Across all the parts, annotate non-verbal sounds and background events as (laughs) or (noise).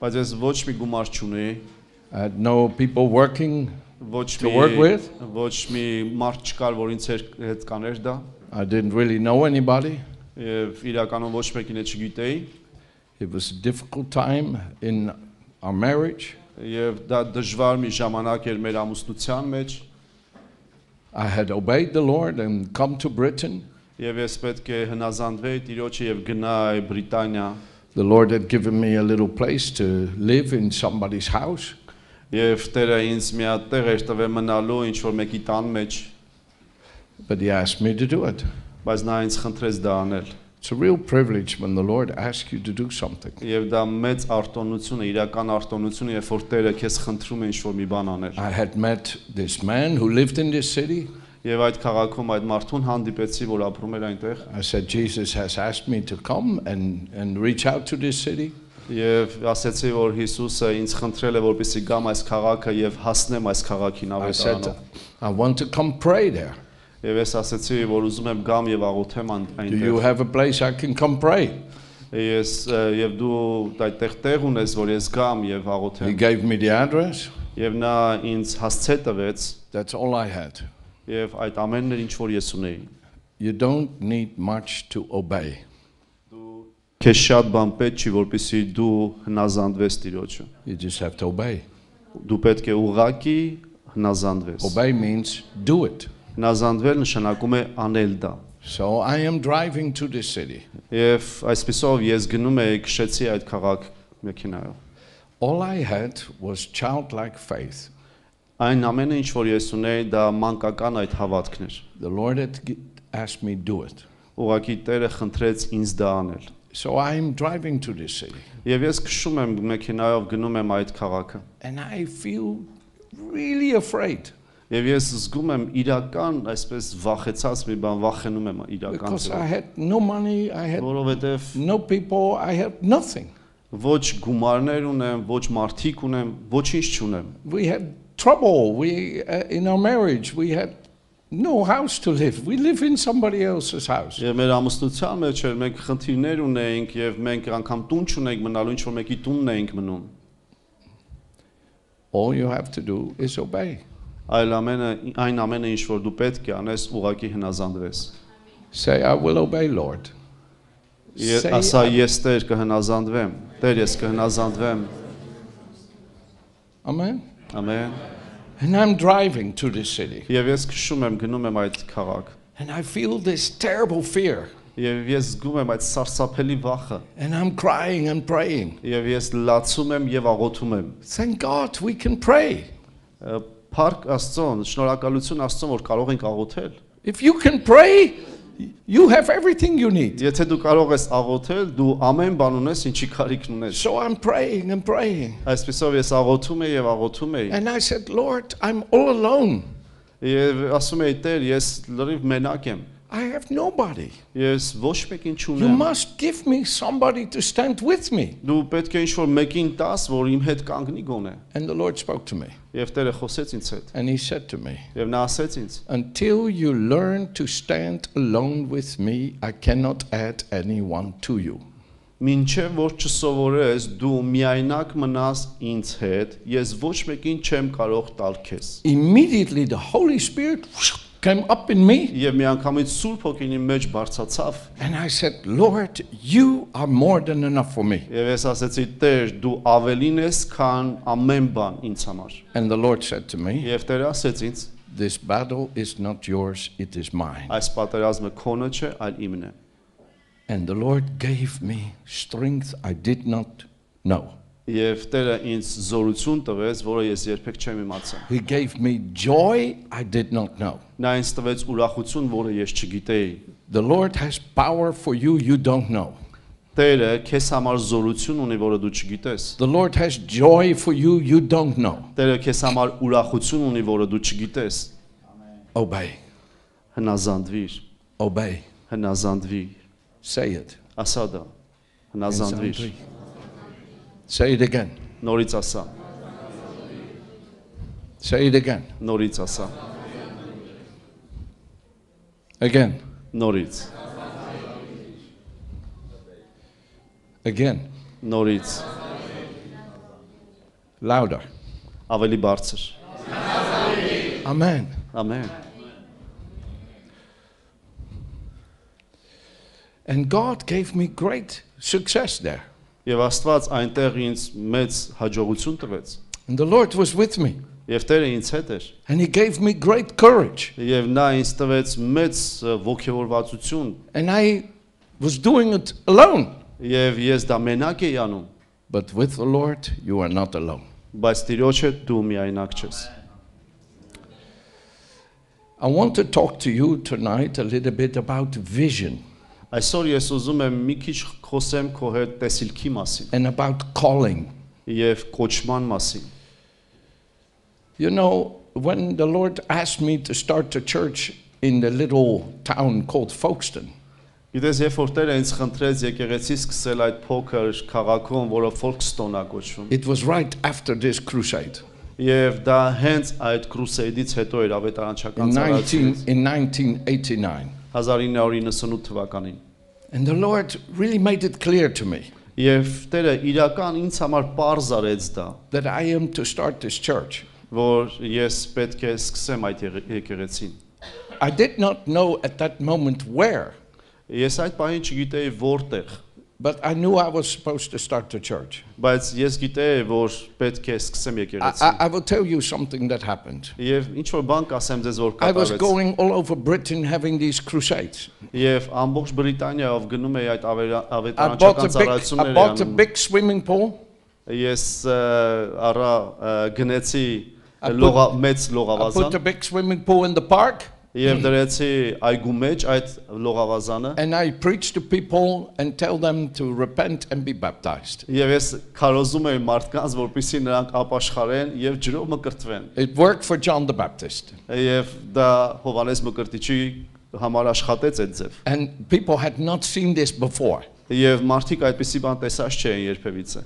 Բայց ես ոչ մի գումար չունեի, I had no people working, ոչ To մի work with? ոչ մի մարդ չկար, որ ինձ հետ- կաներ դա I didn't really know anybody. եւ իրականում ոչ մեկին էլ չգիտեի It was a difficult time in our marriage. եւ դա դժվար մի ժամանակ էր մեր ամուսնության մեջ I had obeyed the Lord and come to Britain. եւ ես պետք է հնազանդվեի Տիրոջը եւ գնայի Բրիտանիա The Lord had given me a little place to live in somebody's house. եւ Տերը ինձ մի հատ տեղ էր տվել մնալու ինչ որ մեկի տան մեջ But he asked me to do it. բայց նա ինձ խնդրեց դա անել It's a real privilege when the Lord asks you to do something. եւ դա մեծ արտոնություն է իրական արտոնություն է երբ որ Տերը քեզ խնդրում է ինչ որ մի բան անել I had met this man who lived in this city. եւ այդ քաղաքում այդ մարդուն հանդիպեցի որ ապրում էր այնտեղ I said, Jesus has asked me to come and, and reach out to this city. Եվ ասացի, որ Հիսուսը ինձ խնդրել է, որպեսզի գամ այս քաղաքը եւ հասնեմ այս քաղաքին I said, ավետարանով։ I want to come pray there. Եվ ես ասացի, որ ուզում եմ գամ եւ աղոթեմ ան- Do you այնտեղ։ have a place I can come pray? Ես ը, եւ դու այդտեղ տեղ ունես, որ ես գամ եւ He աղոթեմ։ gave me the address. Եւ նա ինձ հասցե տվեց That's all I had. եւ այդ ամենն էր ինչ որ ես ունեի։ You don't need much to obey. Քեզ շատ բան պետք չի, որպեսզի դու հնազանդվես Տիրոջը։ You just have to obey. Դու պետք է ուղակի հնազանդվես։ Obey means do it. Հնազանդվել նշանակում է անել դա։ So I am driving to this city. Եվ այսպեսով ես գնում եի քշեցի այդ քաղաք մեքենայով։ All I had was childlike faith. Այն ամենը ինչ որ ես ունեի, դա մանկական այդ հավատքն էր։ The Lord had asked me do it. Ուղղակի Տերը խնդրեց ինձ դա անել։ So I'm driving to this city Եվ ես քշում եմ մեքենայով գնում եմ այդ քաղաքը։ and I feel really afraid Եվ ես զգում եմ իրական այսպես վախեցած մի բան, վախենում եմ իրական because I had no money, I had որովհետև no people, I had nothing. ոչ գումարներ ունեմ, ոչ մարդիկ ունեմ, ոչինչ չունեմ։ We had trouble. We uh, in our marriage we had no house to live. We live in somebody else's house. Եվ մեր ամուսնության մեջ էր մենք խնդիրներ ունեինք եւ մենք անգամ տուն չունենք մնալու, ինչ որ մեկի տունն էինք մնում։ All you have to do is obey. Այլ ամենը այն ամենը ինչ որ դու պետք է անես, ուղակի հնազանդվես։ Say, I will obey, Lord. Ե- Say, Ասա I- ես Տեր կհնազանդվեմ։ Տեր ես կհնազանդվեմ։ Amen. Ամեն։ And I'm driving to this city. Եվ ես քշում եմ, գնում եմ այդ քաղաք։ And I feel this terrible fear. Եվ ես զգում եմ այդ սարսափելի վախը։ And I'm crying and praying. Եվ ես լացում եմ եւ աղոթում եմ։ Thank God we can pray. Ը, Փառք Աստծուն, շնորհակալություն Աստծուն, որ կարող ենք աղոթել։ If you can pray, you have everything you need. Եթե դու կարող ես աղոթել, դու ամեն բան ունես, ինչի կարիքն ունես։ So I'm praying and praying. Այսպեսով ես աղոթում եի եւ աղոթում եի։ And I said, Lord, I'm all alone. Եվ ասում եի Տեր, ես լրիվ մենակ եմ։ I have nobody. Ես ոչ մեկին You չունեմ։ must give me somebody to stand with me. Դու պետք է ինչ-որ մեկին տաս, որ իմ հետ կանգնի գոնե։ And the Lord spoke to me. Եվ Տերը խոսեց ինձ հետ։ And He said to me, Եվ նա ասեց ինձ. Until you learn to stand alone with me, I cannot add anyone to you. Մինչև որ չսովորես դու միայնակ մնաս ինձ հետ, ես ոչ մեկին չեմ կարող տալ քեզ։ Immediately the Holy Spirit came up in me. Եվ միանգամից Սուրբ Հոգին իմ մեջ բարձացավ, And I said, Lord, you are more than enough for me. եւ ես ասեցի. Տեր, դու ավելին ես, քան ամեն բան ինձ համար։ And the Lord said to me, Եվ Տերը ասեց ինձ. This battle is not yours, it is mine. Այս պատերազմը քոնը չէ, այլ իմն է։ And the Lord gave me strength I did not know. Եվ Տերը ինձ զորություն տվեց, որը ես երբեք չեմ իմացել։ He gave me joy I did not know. Նա ինձ տվեց ուրախություն, որը ես չգիտեի։ The Lord has power for you you don't know. Տերը քեզ համար զորություն ունի, որը դու չգիտես։ The Lord has joy for you you don't know. Տերը քեզ համար ուրախություն ունի, որը դու չգիտես։ Obey. Հնազանդվիր, Obey. հնազանդվիր։ Say it. Ասա դա։ Հնազանդվիր։ Say it again. Նորից ասա։ Say it again. Նորից ասա։ Again. Նորից։ Again. Նորից։ Louder. Ավելի բարձր։ Amen. Ամեն։ And God gave me great success there. Եվ Աստված այնտեղ ինձ մեծ հաջողություն տվեց։ And the Lord was with me. Եվ Տերը ինձ հետ էր։ And He gave me great courage. Եվ նա ինձ տվեց մեծ ը, ողջավորվածություն։ And I was doing it alone. Եվ ես դա մենակ էի անում, But with the Lord, you are not alone. բայց Տիրոջ հետ դու միայնակ չես։ I want to talk to you tonight a little bit about vision Այսօր ես ուզում եմ մի քիչ խոսեմ քո հետ տեսիլքի մասին and about calling. եւ կոչման մասին։ You know, when the Lord asked me to start a church in the little town called Folkestone, Գիտես, երբ որ Տերը ինձ խնդրեց եկեղեցի սկսել այդ փոքր քաղաքում, որը Ֆոլքստոն է կոչվում, it was right after this crusade եւ դա հենց այդ կրուսեյդից հետո էր ավետարանչական in, 19, ծառայությունից in 1989. 1998 թվականին։ And the Lord really made it clear to me Եվ Տերը իրական ինձ համար པարզ արեց դա, that I am to start this church. որ ես պետք է սկսեմ այդ եղե- եկեղեցին։ I did not know at that moment where, Ես այդ բանին չգիտեի որտեղ, but I knew I was supposed to start the church. բայց ես գիտեի, որ պետք է սկսեմ I, եկեղեցին։ I, I will tell you something that happened. Եվ ինչ որ բան կասեմ ձեզ որ I was կատարվեց։ going all over Britain having these crusades. Եվ ամբողջ Բրիտանիայով գնում էի այդ ավերա- I bought a ավետարանչական big, I ծառայություններ bought a անում։ big swimming pool. Ես ը, առա ը, գնեցի I put- լողա մեծ I put a լողավազան big swimming pool in the park, եւ դրեցի այգու մեջ այդ լողավազանը and I preached to people and tell them to repent and be baptized. եւ ես քարոզում էի մարդկանց որպեսզի նրանք ապաշխարեն եւ ջրով մկրտվեն It worked for John the Baptist. եւ դա Հովանես Մկրտիչի համար աշխատեց այդ ձև And people had not seen this before. եւ մարդիկ այդպեսի բան տեսած չէին երբևիցե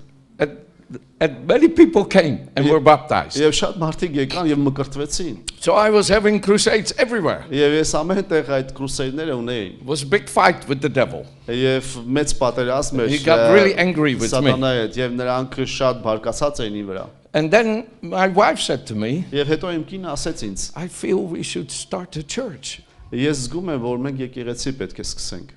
And, and many people came and were baptized. եւ շատ մարդիկ եկան եւ մկրտվեցին So I was having crusades everywhere. եւ ես ամեն տեղ այդ կրուսեյդները ունեի It was a big fight with the devil. Եվ մեծ պատերազմ էր He got ը, really angry with me. Սատանայի հետ եւ նրանք շատ բարկացած էին իր վրա։ And then my wife said to me, Եվ հետո իմ կինը ասեց ինձ. I feel we should start a church. Ես զգում եմ, որ մենք եկեղեցի պետք է սկսենք։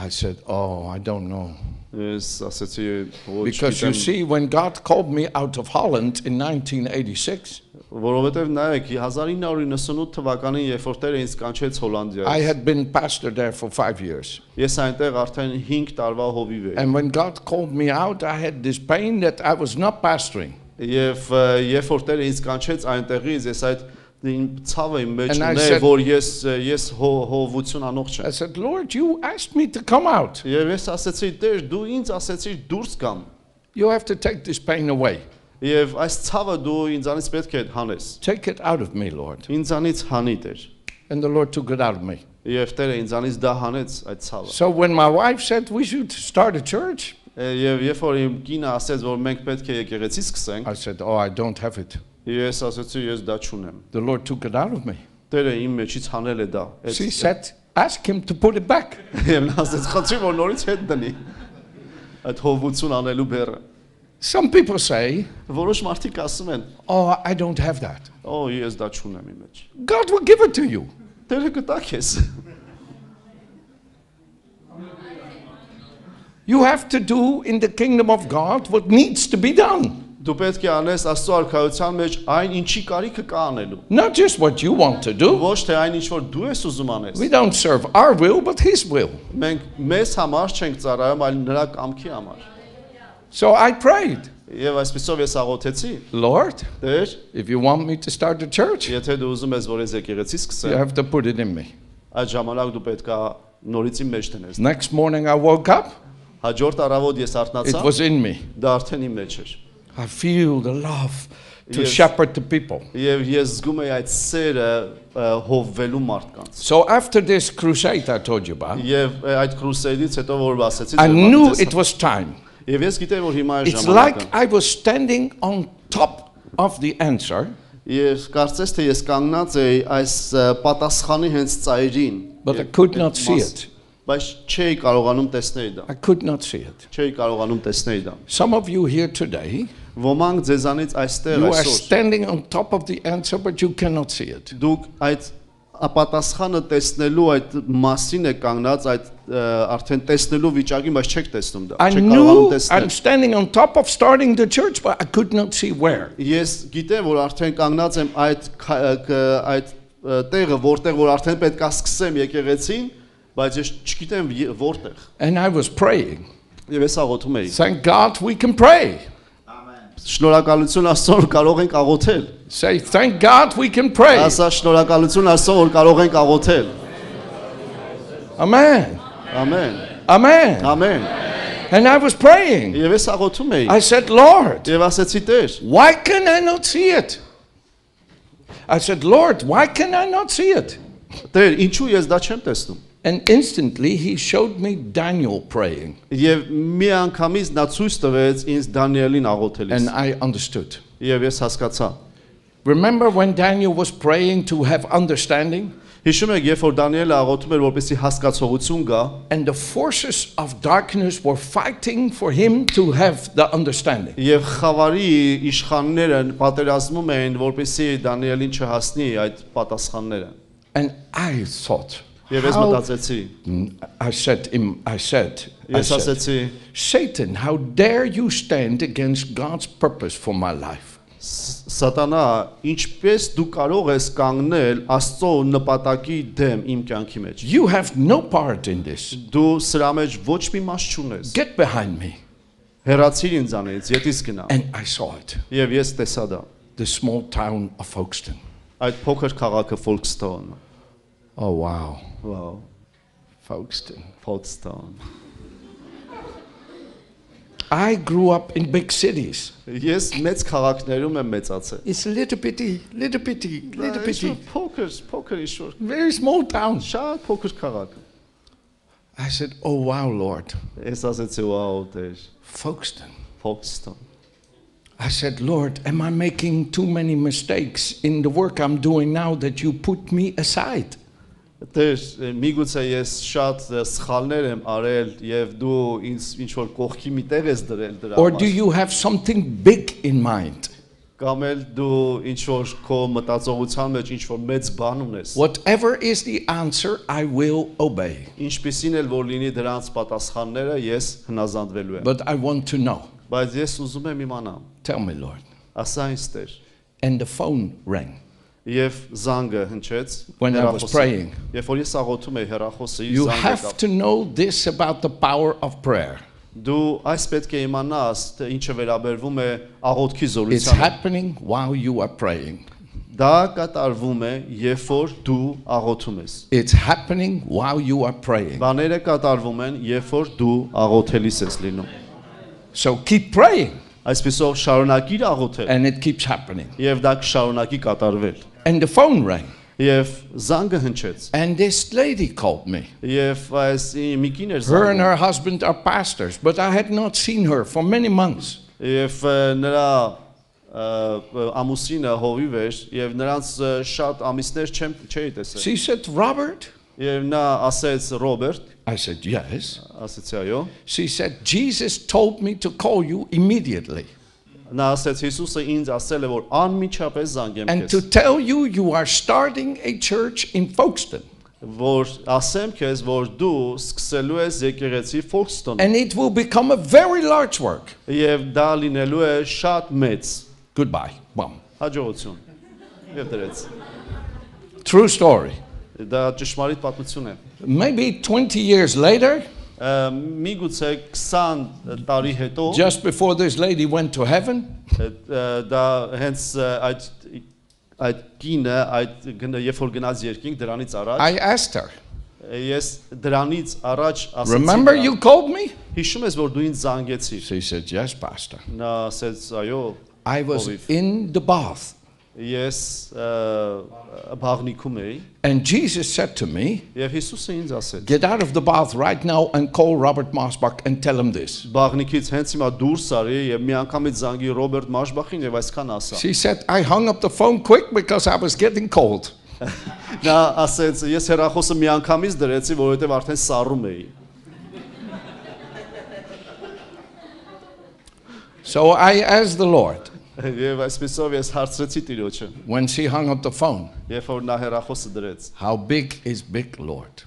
I said, Oh, I don't know. Because you see, when God called me out of Holland in 1986, որովհետև նայեք 1998 թվականին, երբ որ Տերը ինձ կանչեց I Հոլանդիայից, had been pastor there for five years. ես այնտեղ արդեն 5 տարվա հովիվ էի։ And when God called me out, I had this pain that I was not pastoring. Եվ երբ որ Տերը ինձ կանչեց այնտեղից, ես այդ իմ ցավը իմ մեջ And I ունեի, said- որ ես ը, ես հո- հովություն անող չեմ։ I said, Lord, you asked me to come out. Եվ ես ասեցի, Տեր, դու ինձ ասեցիր դուրս գամ։ You have to take this pain away. Եվ այս ցավը դու ինձանից պետք է հանես։ Take it out of me, Lord. Ինձանից հանի Տեր։ And the Lord took it out of me. Եվ Տերը ինձանից դա հանեց այդ ցավը։ So when my wife said we should start a church, Է, Եվ երբ որ իմ կինը ասեց, որ մենք պետք է եկեղեցի սկսենք, I said, Oh, I don't have it. ես ասեցի, ես դա չունեմ։ The Lord took it out of me. Տերը իմ մեջից հանել է դա։ Այդ- She said, Ask him to put it back. (laughs) Եվ նա ասեց, խնդրի որ նորից հետ դնի։ Այդ հովություն անելու բերը։ Some people say, Որոշ մարդիկ ասում են, Oh, I don't have that. «Օ, ես դա չունեմ իմ մեջ»։ God will give it to you. Տերը կտա քեզ։ You have to do in the kingdom of God what needs to be done, Դու պետք է անես Աստծո արքայության մեջ այն ինչի կարիքը կա անելու։ not just what you want to do. Ոչ թե այն ինչ որ դու ես ուզում անես։ We don't serve our will, but His will. Մենք մեզ համար չենք ծառայում, այլ նրա կամքի համար։ So I prayed, Եվ այսպեսով ես աղոթեցի. Lord, Տեր, if you want me to start a church, եթե դու ուզում ես որ ես եկեղեցի you սկսեմ, have to put it in me. այդ ժամանակ դու պետք է նորից իմ մեջ տնես։ Next morning I woke up, Հաջորդ առավոտ ես It արթնացա, was in me. դա արդեն իմ մեջ էր։ I feel the love to Yes. shepherd the people. Եվ ես զգում եի այդ սերը ը, հովվելու մարդկանց։ So after this crusade I told you about, Եվ ը, այդ կրուսեյդից հետո որ ասեցի, I ձեր knew մարդը it was time. Եվ ես գիտեի որ հիմա է It's like ժամանակը։ I was standing on top of the answer, Ես կարծես թե ես կանգնած էի այս ը, պատասխանի հենց ծայրին։ but I Եվ could այդ not see մաս- it. Բայց չէի կարողանում տեսնել դա։ I could not see it. Չէի կարողանում տեսնել դա։ Some of you here today, Ոմանք ձեզանից այստեղ you are այսօր standing on top of the answer, but you cannot see it. դուք այդ ապատասխանը տեսնելու այդ մասին է կանգնած այդ արդեն տեսնելու վիճակին, բայց չեք տեսնում դա։ Չեք կարողանում knew I'm տեսնել։ standing on top of starting the church, but I could not see where. Ես գիտեմ, որ արդեն կանգնած եմ այդ այդ տեղը, որտեղ որ արդեն պետք է սկսեմ եկեղեցին, բայց ես չգիտեմ որտեղ։ And I was praying. Եվ ես աղոթում էի։ Thank God we can pray. Շնորհակալություն Աստծո, որ կարող ենք աղոթել։ Say, thank God we can pray. Ասա շնորհակալություն Աստծո, որ կարող ենք աղոթել։ Amen. Ամեն։ Amen. Ամեն։ And I was praying. Եվ ես աղոթում էի։ I said, Lord, Եվ ասեցի Տեր, why can I not see it? I said, Lord, why can I not see it? Տեր, ինչու ես դա չեմ տեսնում։ And instantly he showed me Daniel praying. Եվ մի անգամից նա ցույց տվեց ինձ Դանիելին աղոթելիս։ And I understood. Եվ ես հասկացա։ Remember when Daniel was praying to have understanding? Հիշում եք, երբ որ Դանիելը աղոթում էր, որպեսզի հասկացողություն gա, And the forces of darkness were fighting for him to have the understanding. եւ խավարի իշխանները պատերազմում էին, որպեսզի Դանիելին չհասնի այդ պատասխանները։ And I thought, Եվ ես how- մտածեցի, Mm, I said, im- I said, I ես said, ասեցի, Satan, how dare you stand against God's purpose for my life? «Ս- Սատանա, ինչպես դու կարող ես կանգնել Աստծո նպատակի դեմ իմ կյանքի մեջ։ You have no part in this. Դու սրա մեջ ոչ մի մաս չունես։ Get behind me. Հերացիր ինձանից, ետից գնա։ And I saw it. Եվ ես տեսա դա։ The small town of Folkestone. Այդ փոքր քաղաքը Folkestone։ Oh, wow. Վաու, Folkestone. Folkestone։ I grew up in big cities. Ես մեծ քաղաքներում եմ մեծացել։ It's a little bitty, little bitty, little bitty, Փոքր, փոքր իշոր։ very small town. Շատ փոքր քաղաք։ I said, Oh, wow, Lord. Ես ասեցի, «Վաու, Տեր, Folkestone. Folkestone»։ I said, Lord, am I making too many mistakes in the work I'm doing now that you put me aside? Տեր, միգուցե ես շատ սխալներ եմ արել եւ դու ինձ ինչ որ կողքի մի տեղ ես դրել դրա Or do համար։ you have something big in mind? Կամ էլ դու ինչ որ քո մտածողության մեջ ինչ որ մեծ բան ունես։ Whatever is the answer, I will obey. Ինչպեսին էլ որ լինի դրանց պատասխանները, ես հնազանդվելու եմ։ But I want to know. Բայց ես ուզում եմ իմանամ։ Tell me, Lord. Ասա ինձ Տեր։ And the phone rang. Եվ զանգը հնչեց։ When I was praying. Երբ որ ես աղոթում էի հեռախոսի You զանգը have կապ։ to know this about the power of prayer. Դու այս պետք է իմանաս, թե ինչը վերաբերվում է աղոթքի It's զորությանը։ happening while you are praying. Դա կատարվում է, երբ որ դու աղոթում ես։ It's happening while you are praying. Բաները կատարվում են, երբ որ դու աղոթելիս ես լինում։ So keep praying, Այսպեսով շարունակիր աղոթել, and it keeps happening. եւ դա կշարունակի կատարվել։ And the phone rang, Եվ զանգը հնչեց։ and this lady called me. Եւ այս մի կին էր Her and զանգում։ her husband are pastors, but I had not seen her for many months. Եվ ը, նրա ը, ամուսինը հովիվ էր եւ նրանց ը, շատ ամիսներ չեմ չէի տեսել։ She said, Robert? Եվ նա ասեց Ռոբերտ, I said, Yes. ասեցի այո։ She said, Jesus told me to call you immediately Նա ասեց Հիսուսը ինձ ասել է որ անմիջապես զանգեմ and to քեզ, tell you you are starting a church in Folkestone. որ ասեմ քեզ որ դու սկսելու ես եկեղեցի Ֆոքստոն And it will become a very large work. եւ դա լինելու է շատ մեծ Goodbye. Boom. հաջողություն։ Եվ դրեց։ True story. Դա ճշմարիտ պատմություն է։ Maybe 20 years later, Ը, Միգուցե 20 տարի հետո just before this lady went to heaven, ը, դա հենց ը, այդ այդ կինը այդ գնա երբ որ գնաց երկինք դրանից առաջ I asked her, ես դրանից առաջ ասեցի Remember նրան, you called me? Հիշում ես որ դու ինձ զանգեցիր։ So he said, Yes, Pastor. Նա ասեց, այո, I was Olive. in the bath. ես ը, բաղնիքում էի And Jesus said to me, եւ Հիսուսը ինձ ասեց. Get out of the bath right now and call Robert Marsbach and tell him this. Բաղնիկից հենց հիմա դուրս արի եւ մի անգամից զանգի Ռոբերտ Մաշբախին եւ այսքան ասա։ She said, I hung up the phone quick because I was getting cold. (laughs) Նա ասեց, ես հերախոսը մի անգամից դրեցի, որովհետեւ արդեն սառում էի։ So I asked the Lord, Եվ այսպեսով ես հարցրեցի Տիրոջը, when she hung up the phone, երբ որ նա հերախոսը դրեց, How big is big, Lord?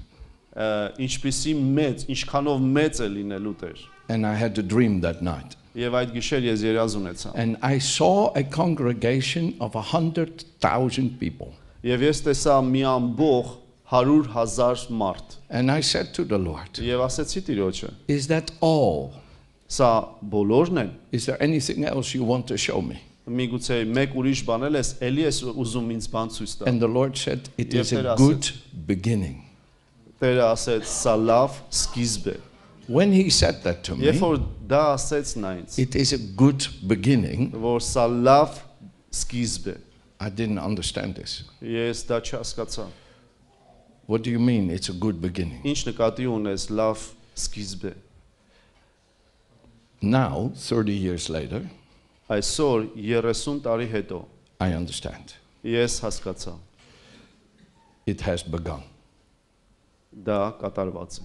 ը, ինչպիսի մեծ, ինչքանով մեծ է լինելու Տեր։ And I had a dream that night. Եվ այդ գիշեր ես երազ ունեցա։ And I saw a congregation of a 100,000 people. Եվ ես տեսա մի ամբող 100.000 մարդ։ And I said to the Lord, Եվ ասեցի Տիրոջը. Is that all? Սա բոլորն են։ Is there anything else you want to show me? Միգուցե մեկ ուրիշ բան էլ ես, էլի ես ուզում ինձ բան ցույց տա։ And the Lord said, It is Yes, a sir, good beginning. Տերը ասեց, սա լավ սկիզբ է։ When he said that to Երբ me, որ դա ասեց նա ինձ, it is a good beginning, որ սա լավ սկիզբ է, I didn't understand this. ես դա չհասկացա։ What do you mean it's a good beginning? Ինչ նկատի ունես լավ սկիզբ է։ Now, 30 years later, Այսօր 30 տարի հետո I understand. ես հասկացա, It has begun. դա կատարված է։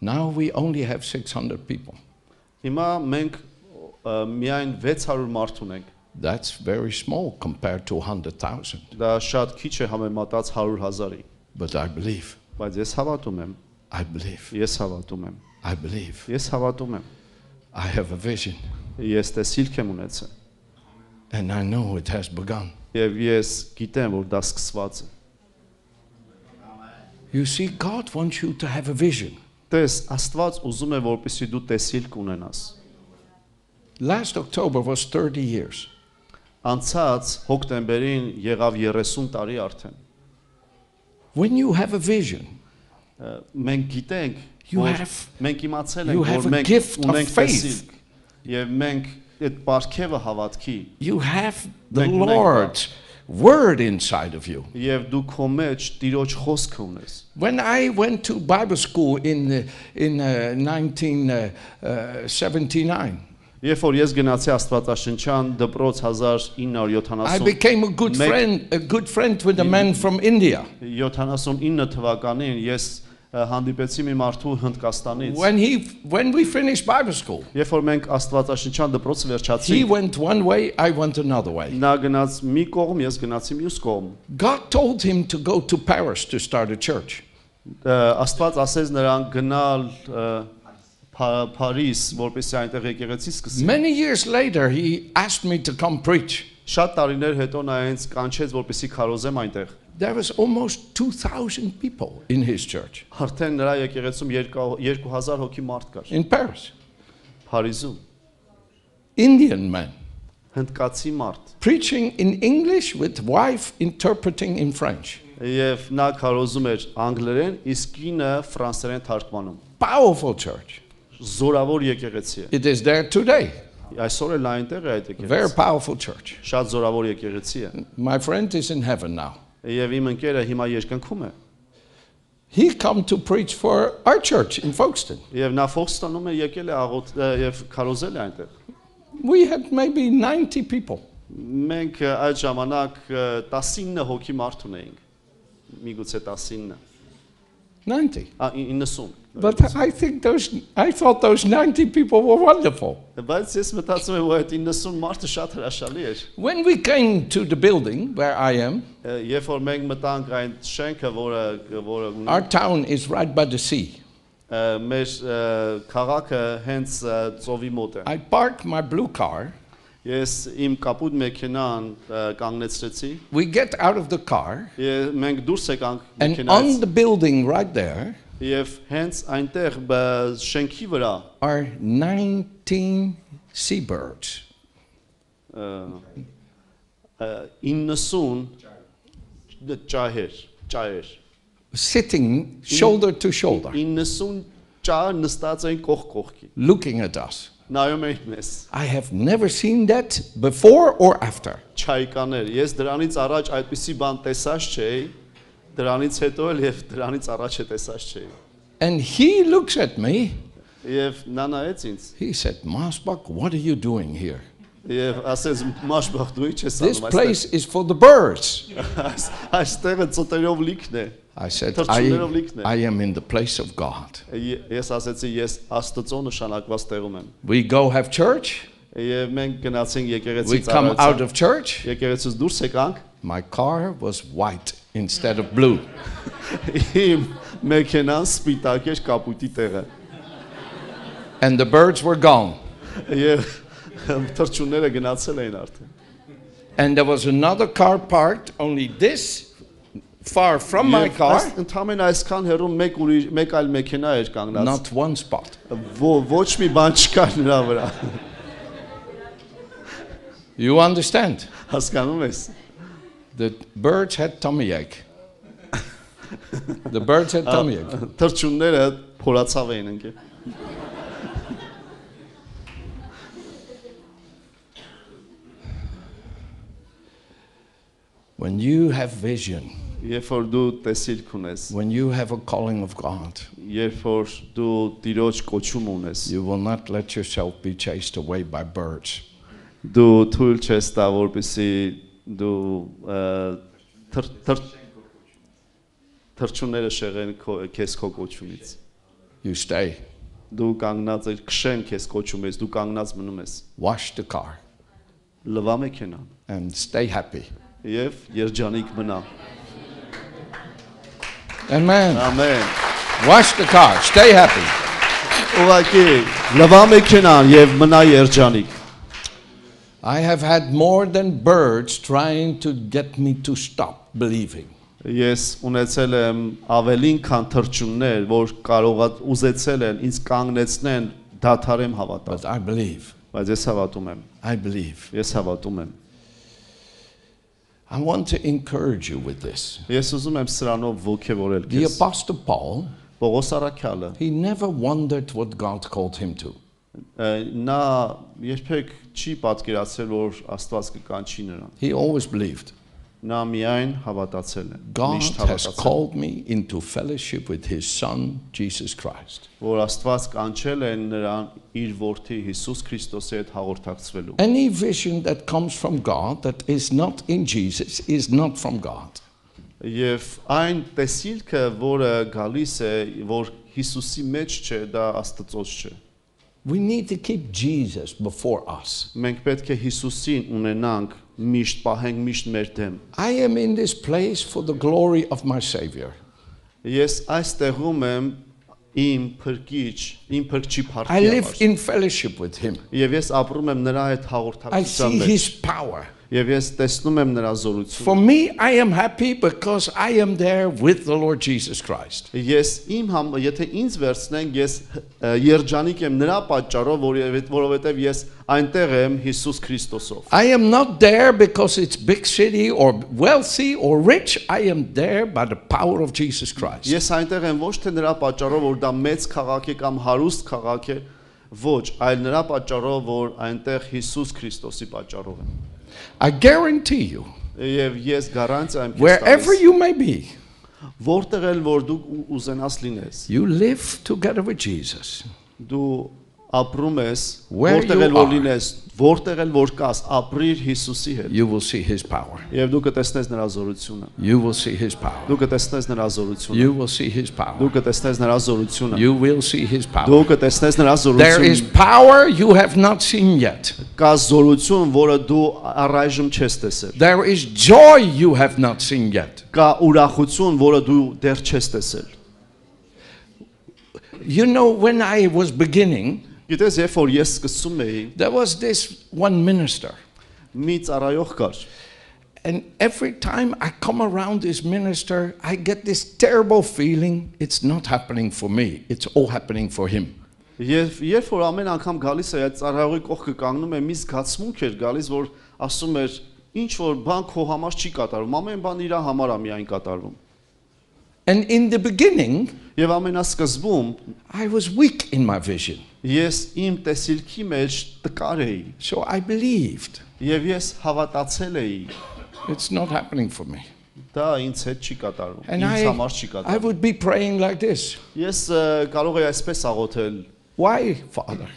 Now we only have 600 people. Հիմա մենք միայն 600 մարդ ունենք։ That's very small compared to 100,000. Դա շատ քիչ է համեմատած 100.000-ի, But I believe, բայց ես հավատում եմ, I believe, ես հավատում եմ, I believe. ես հավատում եմ։ I have a vision Ես տեսիլք եմ ունեցել and I know it has begun. եւ ես գիտեմ, որ դա սկսված է։ You see, God wants you to have a vision. Տես, Աստված ուզում է, որպեսզի դու տեսիլք ունենաս։ Last October was 30 years. Անցած հոկտեմբերին եղավ 30 տարի արդեն։ When you have a vision, Մենք գիտենք, You որ have- մենք իմացել you ենք, have որ a մենք gift of ունենք faith. տեսիլք եւ մենք այդ ապարքևը հավատքի you have the Make- make Lord's word inside of you. եւ դու քո մեջ Տիրոջ խոսքը ունես։ When I went to Bible school in, uh, in uh, 1979, Երբ որ ես գնացի Աստվածաշնչյան դպրոց I 1970 became a good Make- friend, a good friend with a man from India. 79 թվականին ես ը, հանդիպեցի մի մարդու Հնդկաստանից։ When, he, when we finished Bible school, Երբ որ մենք Աստվածաշնչյան դպրոցը he վերջացրինք, went one way, I went another way. նա գնաց մի կողմ, ես գնացի մյուս կողմ։ God told him to go to Paris to start a church. Աստված ասեց նրան գնալ Փարիզ, որպեսզի այնտեղ եկեղեցի սկսի։ Many years later, he asked me to come preach. Շատ տարիներ հետո նա ինձ կանչեց, որպեսզի քարոզեմ այնտեղ։ There was almost 2,000 people in his church Արդեն նրա եկեղեցում 2000 հոգի մարդ կար։ in Paris. Փարիզում Indian man. հնդկացի մարդ։ preaching in English with wife interpreting in French. Եվ նա քարոզում էր անգլերեն, իսկ կինը ֆրանսերեն թարգմանում։ Powerful church. Զորավոր եկեղեցի է։ It is there today. Այսօր էլ այնտեղ է այդ Very եկեղեցի։ powerful church. Շատ զորավոր եկեղեցի է։ My friend is in heaven now. Եվ իմ ընկերը հիմա երկնքում է։ He come to preach for our church in Folkestone. Եվ նա Ֆոքստոնում է եկել է աղոտ եւ քարոզել է այնտեղ։ We had maybe 90 people. Մենք այդ ժամանակ ը, 19 հոգի մարդ ունեինք։ Միգուցե 19։ 90. Ah, in Nessun. But I think those, I thought those 90 people were wonderful. When we came to the building where I am, our town is right by the sea. I parked my blue car. Ես իմ կապույտ մեքենան ը, կանգնեցրեցի։ We get out of the car, Եվ մենք դուրս եկանք and on մեքենայից the building right there եւ հենց այնտեղ բ- շենքի վրա are 19 seabirds. ը, ը, 90 ջահեր, ջահեր։ sitting shoulder to shoulder. 90 ճար նստած էին կողք կողքի։ looking at us. Նայում էին մեզ։ I have never seen that before or after. Չայկաներ։ Ես դրանից առաջ այդպիսի բան տեսած չէի։ Դրանից հետո էլ եւ դրանից առաջ է տեսած չէի։ And he looks at me. Եվ նա նայեց ինձ He said, Masbach, what are you doing here? եւ ասեց մաշբախ դու ի՞նչ ես This անում place is for the birds. այստեղ։ Այստեղը ծոտերով լիքն է։ I said, Թռչուններով I, լիքն է։ I am in the place of God. Ե- Ես ասեցի ես Աստծո նշանակված տեղում եմ։ We go have church. Եվ մենք գնացինք We եկեղեցից come out առայցանք։ of church. Եկեղեցուց դուրս եկանք։ My car was white instead of blue. (laughs) Իմ մեքենան սպիտակ էր կապույտի տեղը։ And the birds were gone. (laughs) Եվ թրջունները գնացել էին արդեն։ And there was another car parked only this Far from my car, Ընդամենը այսքան հեռու մեկ ուրիշ մեկ այլ մեքենա էր կանգնած։ not one spot. Ոչ մի բան չկար նրա վրա։ You understand? Հասկանում ես։ The birds had tummy ache. The birds had tummy ache. Թրջունները փորացավ էին ընկել։ When you have vision, Երբ որ դու տեսիլք ունես, when you have a calling of God, երբ որ դու Տիրոջ կոչում ունես, you will not let yourself be chased away by birds. դու թույլ չես տա որպեսի դու ը, թր թր թրջունները շեղեն քեզ քո կոչումից։ You stay, Դու կանգնած ես քշեն քեզ կոչում ես, դու կանգնած մնում ես։ wash the car, Լվա մեքենան and stay happy. եւ երջանիկ մնա։ Amen. Ամեն։ Wash the car, stay happy. Ուղղակի լվա մեքենան եւ մնա երջանիկ։ I have had more than birds trying to get me to stop believing. Ես ունեցել եմ ավելին քան թրջուններ, որ կարողա ուզեցել են ինձ կանգնեցնեն դադարեմ հավատալ, But I believe. բայց ես հավատում եմ։ I believe. Ես հավատում եմ։ I want to encourage you with this. Ես ուզում եմ սրանով ողջևորել The քեզ։ Apostle Paul, Պողոս Արաքյալը he never wondered what God called him to. նա երբեք չի պատկերացրել, որ Աստված կկանչի նրան։ He always believed Նա միայն հավատացել է։ God Միշտ has հավատացել, called me into fellowship with his Son, Jesus Christ. որ Աստված կանչել է նրան իր որդի Հիսուս Քրիստոսի հետ հաղորդակցվելու։ Any vision that comes from God that is not in Jesus is not from God. Եվ այն տեսիլքը, որը գալիս է, որ Հիսուսի մեջ չէ, դա Աստծոց չէ։ We need to keep Jesus before us. Մենք պետք է Հիսուսին ունենանք միշտ պահենք միշտ մեր դեմ։ I am in this place for the glory of my Savior. Ես այս տեղում եմ իմ փրկիչ, իմ փրկչի I փառքի live համար։ in fellowship with him. Եւ ես ապրում եմ նրա հետ I հաղորդակցության see մեջ։ his power. Եւ ես տեսնում եմ նրա զորությունը։ For me, I am happy because I am there with the Lord Jesus Christ. Ես իմ համ եթե ինձ վերցնենք, ես երջանիկ եմ նրա պատճառով, որովհետև ես այնտեղ եմ Հիսուս Քրիստոսով։ I am not there because it's big city or wealthy or rich. I am there by the power of Jesus Christ. Ես այնտեղ եմ ոչ թե նրա պատճառով, որ դա մեծ քաղաք է կամ հարուստ քաղաք է, ոչ, այլ նրա պատճառով, որ այնտեղ Հիսուս Քրիստոսի պատճառով եմ։ I guarantee you, Եվ ես գարանտիա եմ քեզ wherever տալիս, you may be, որտեղ էլ որ դու ու- ուզենաս լինես, you live together with Jesus. դու ապրում ես, Where որտեղ you էլ որ are. լինես, որտեղ էլ որ կաս, ապրիր Հիսուսի հետ։ You will see his power. Եվ դու կտեսնես նրա զորությունը։ You will see his power. Դու կտեսնես նրա զորությունը։ You will see his Դու power. կտեսնես նրա զորությունը։ You will see his power. Դու կտեսնես նրա There is զորությունը։ power you have not seen yet. Կա զորություն, որը դու առայժմ չես տեսել։ There is joy you have not seen yet. Կա ուրախություն, որը դու դեռ չես տեսել։ You know, when I was beginning, Գիտես, երբ որ ես սկսում էի, there was this one minister. մի ծառայող կար։ And every time I come around this minister, I get this terrible feeling it's not happening for me, it's all happening for him. Եվ երբ որ ամեն անգամ գալիս է այդ ծառայողի կողքը կանգնում է, մի զգացմունք էր գալիս, որ ասում էր, ինչ որ բան քո համար չի կատարվում, ամեն բան իր համար է միայն կատարվում։ And in the beginning, Եվ ամենասկզբում I was weak in my vision. ես իմ տեսիլքի մեջ տկար էի So I believed. եւ ես հավատացել էի It's not happening for me. դա ինձ հետ չի կատարում And ինձ I, համար չի I կատարում would be praying like this ես ը, կարող եի այսպես աղոթել Why, Father?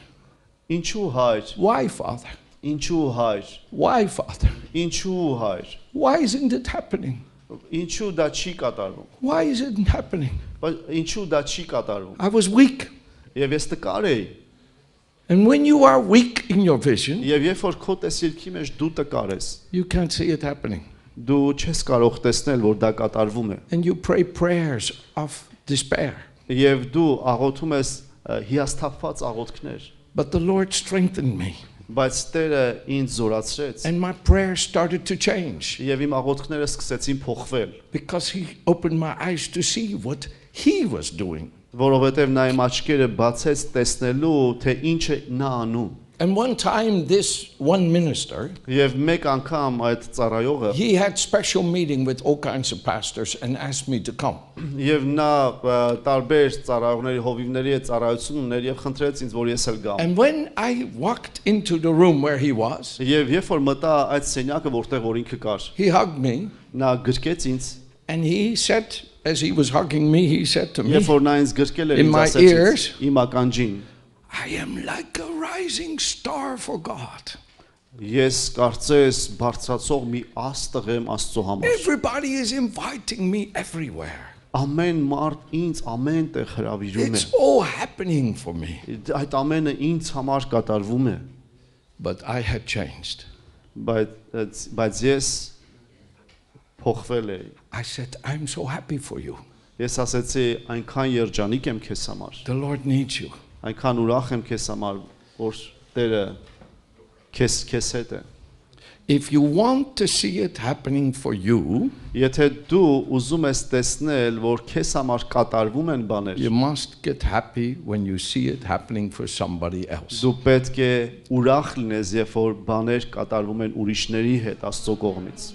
ինչու հայր Why, Father? ինչու հայր Why, Father? ինչու հայր Why isn't it happening? Ինչու դա չի կատարում Why isn't it happening? բայց ինչու դա չի կատարում I was weak. եւ ես տկար էի And when you are weak in your vision, եւ երբ որ քո տեսիլքի մեջ դու տկար ես you can't see it happening. դու չես կարող տեսնել որ դա կատարվում է And you pray prayers of despair. եւ դու աղոթում ես հիասթափված աղոթքներ But the Lord strengthened me, բայց Տերը ինձ զորացրեց and my prayers started to change եւ իմ աղոթքները սկսեցին փոխվել because He opened my eyes to see what He was doing. որովհետեւ նա իմ աչքերը բացեց տեսնելու թե ինչ է նա անում And one time, this one minister, եւ մեկ անգամ այդ ծառայողը he had special meeting with all kinds of pastors and asked me to come. եւ նա տարբեր ծառայողների հովիվների հետ ծառայություն ուներ եւ խնդրեց ինձ որ ես էլ գամ And when I walked into the room where he was, եւ երբ որ մտա այդ սենյակը որտեղ որ ինքը կար he hugged me նա գրկեց ինձ and he said, as he was hugging me, he said to me, երբ որ նա ինձ գրկել էր ինձ my ասեց ears. ինձ, իմ ականջին I am like a rising star for God. ես կարծես բարձրացող մի աստղ եմ Աստծո համար Everybody is inviting me everywhere. ամեն մարդ ինձ ամեն տեղ հրավիրում է It's all happening for me. այդ ամենը ինձ համար կատարվում է But I had changed. բայց բայց ես փոխվել էի I said, I'm so happy for you. ես ասեցի այնքան երջանիկ եմ քեզ համար The Lord needs you. Այնքան ուրախ եմ քեզ համար որ Տերը քեզ քեզ հետ է If you want to see it happening for you, եթե դու ուզում ես տեսնել որ քեզ համար կատարվում են բաներ you must get happy when you see it happening for somebody else. դու պետք է ուրախ լինես երբ որ բաներ կատարվում են ուրիշների հետ Աստծո կողմից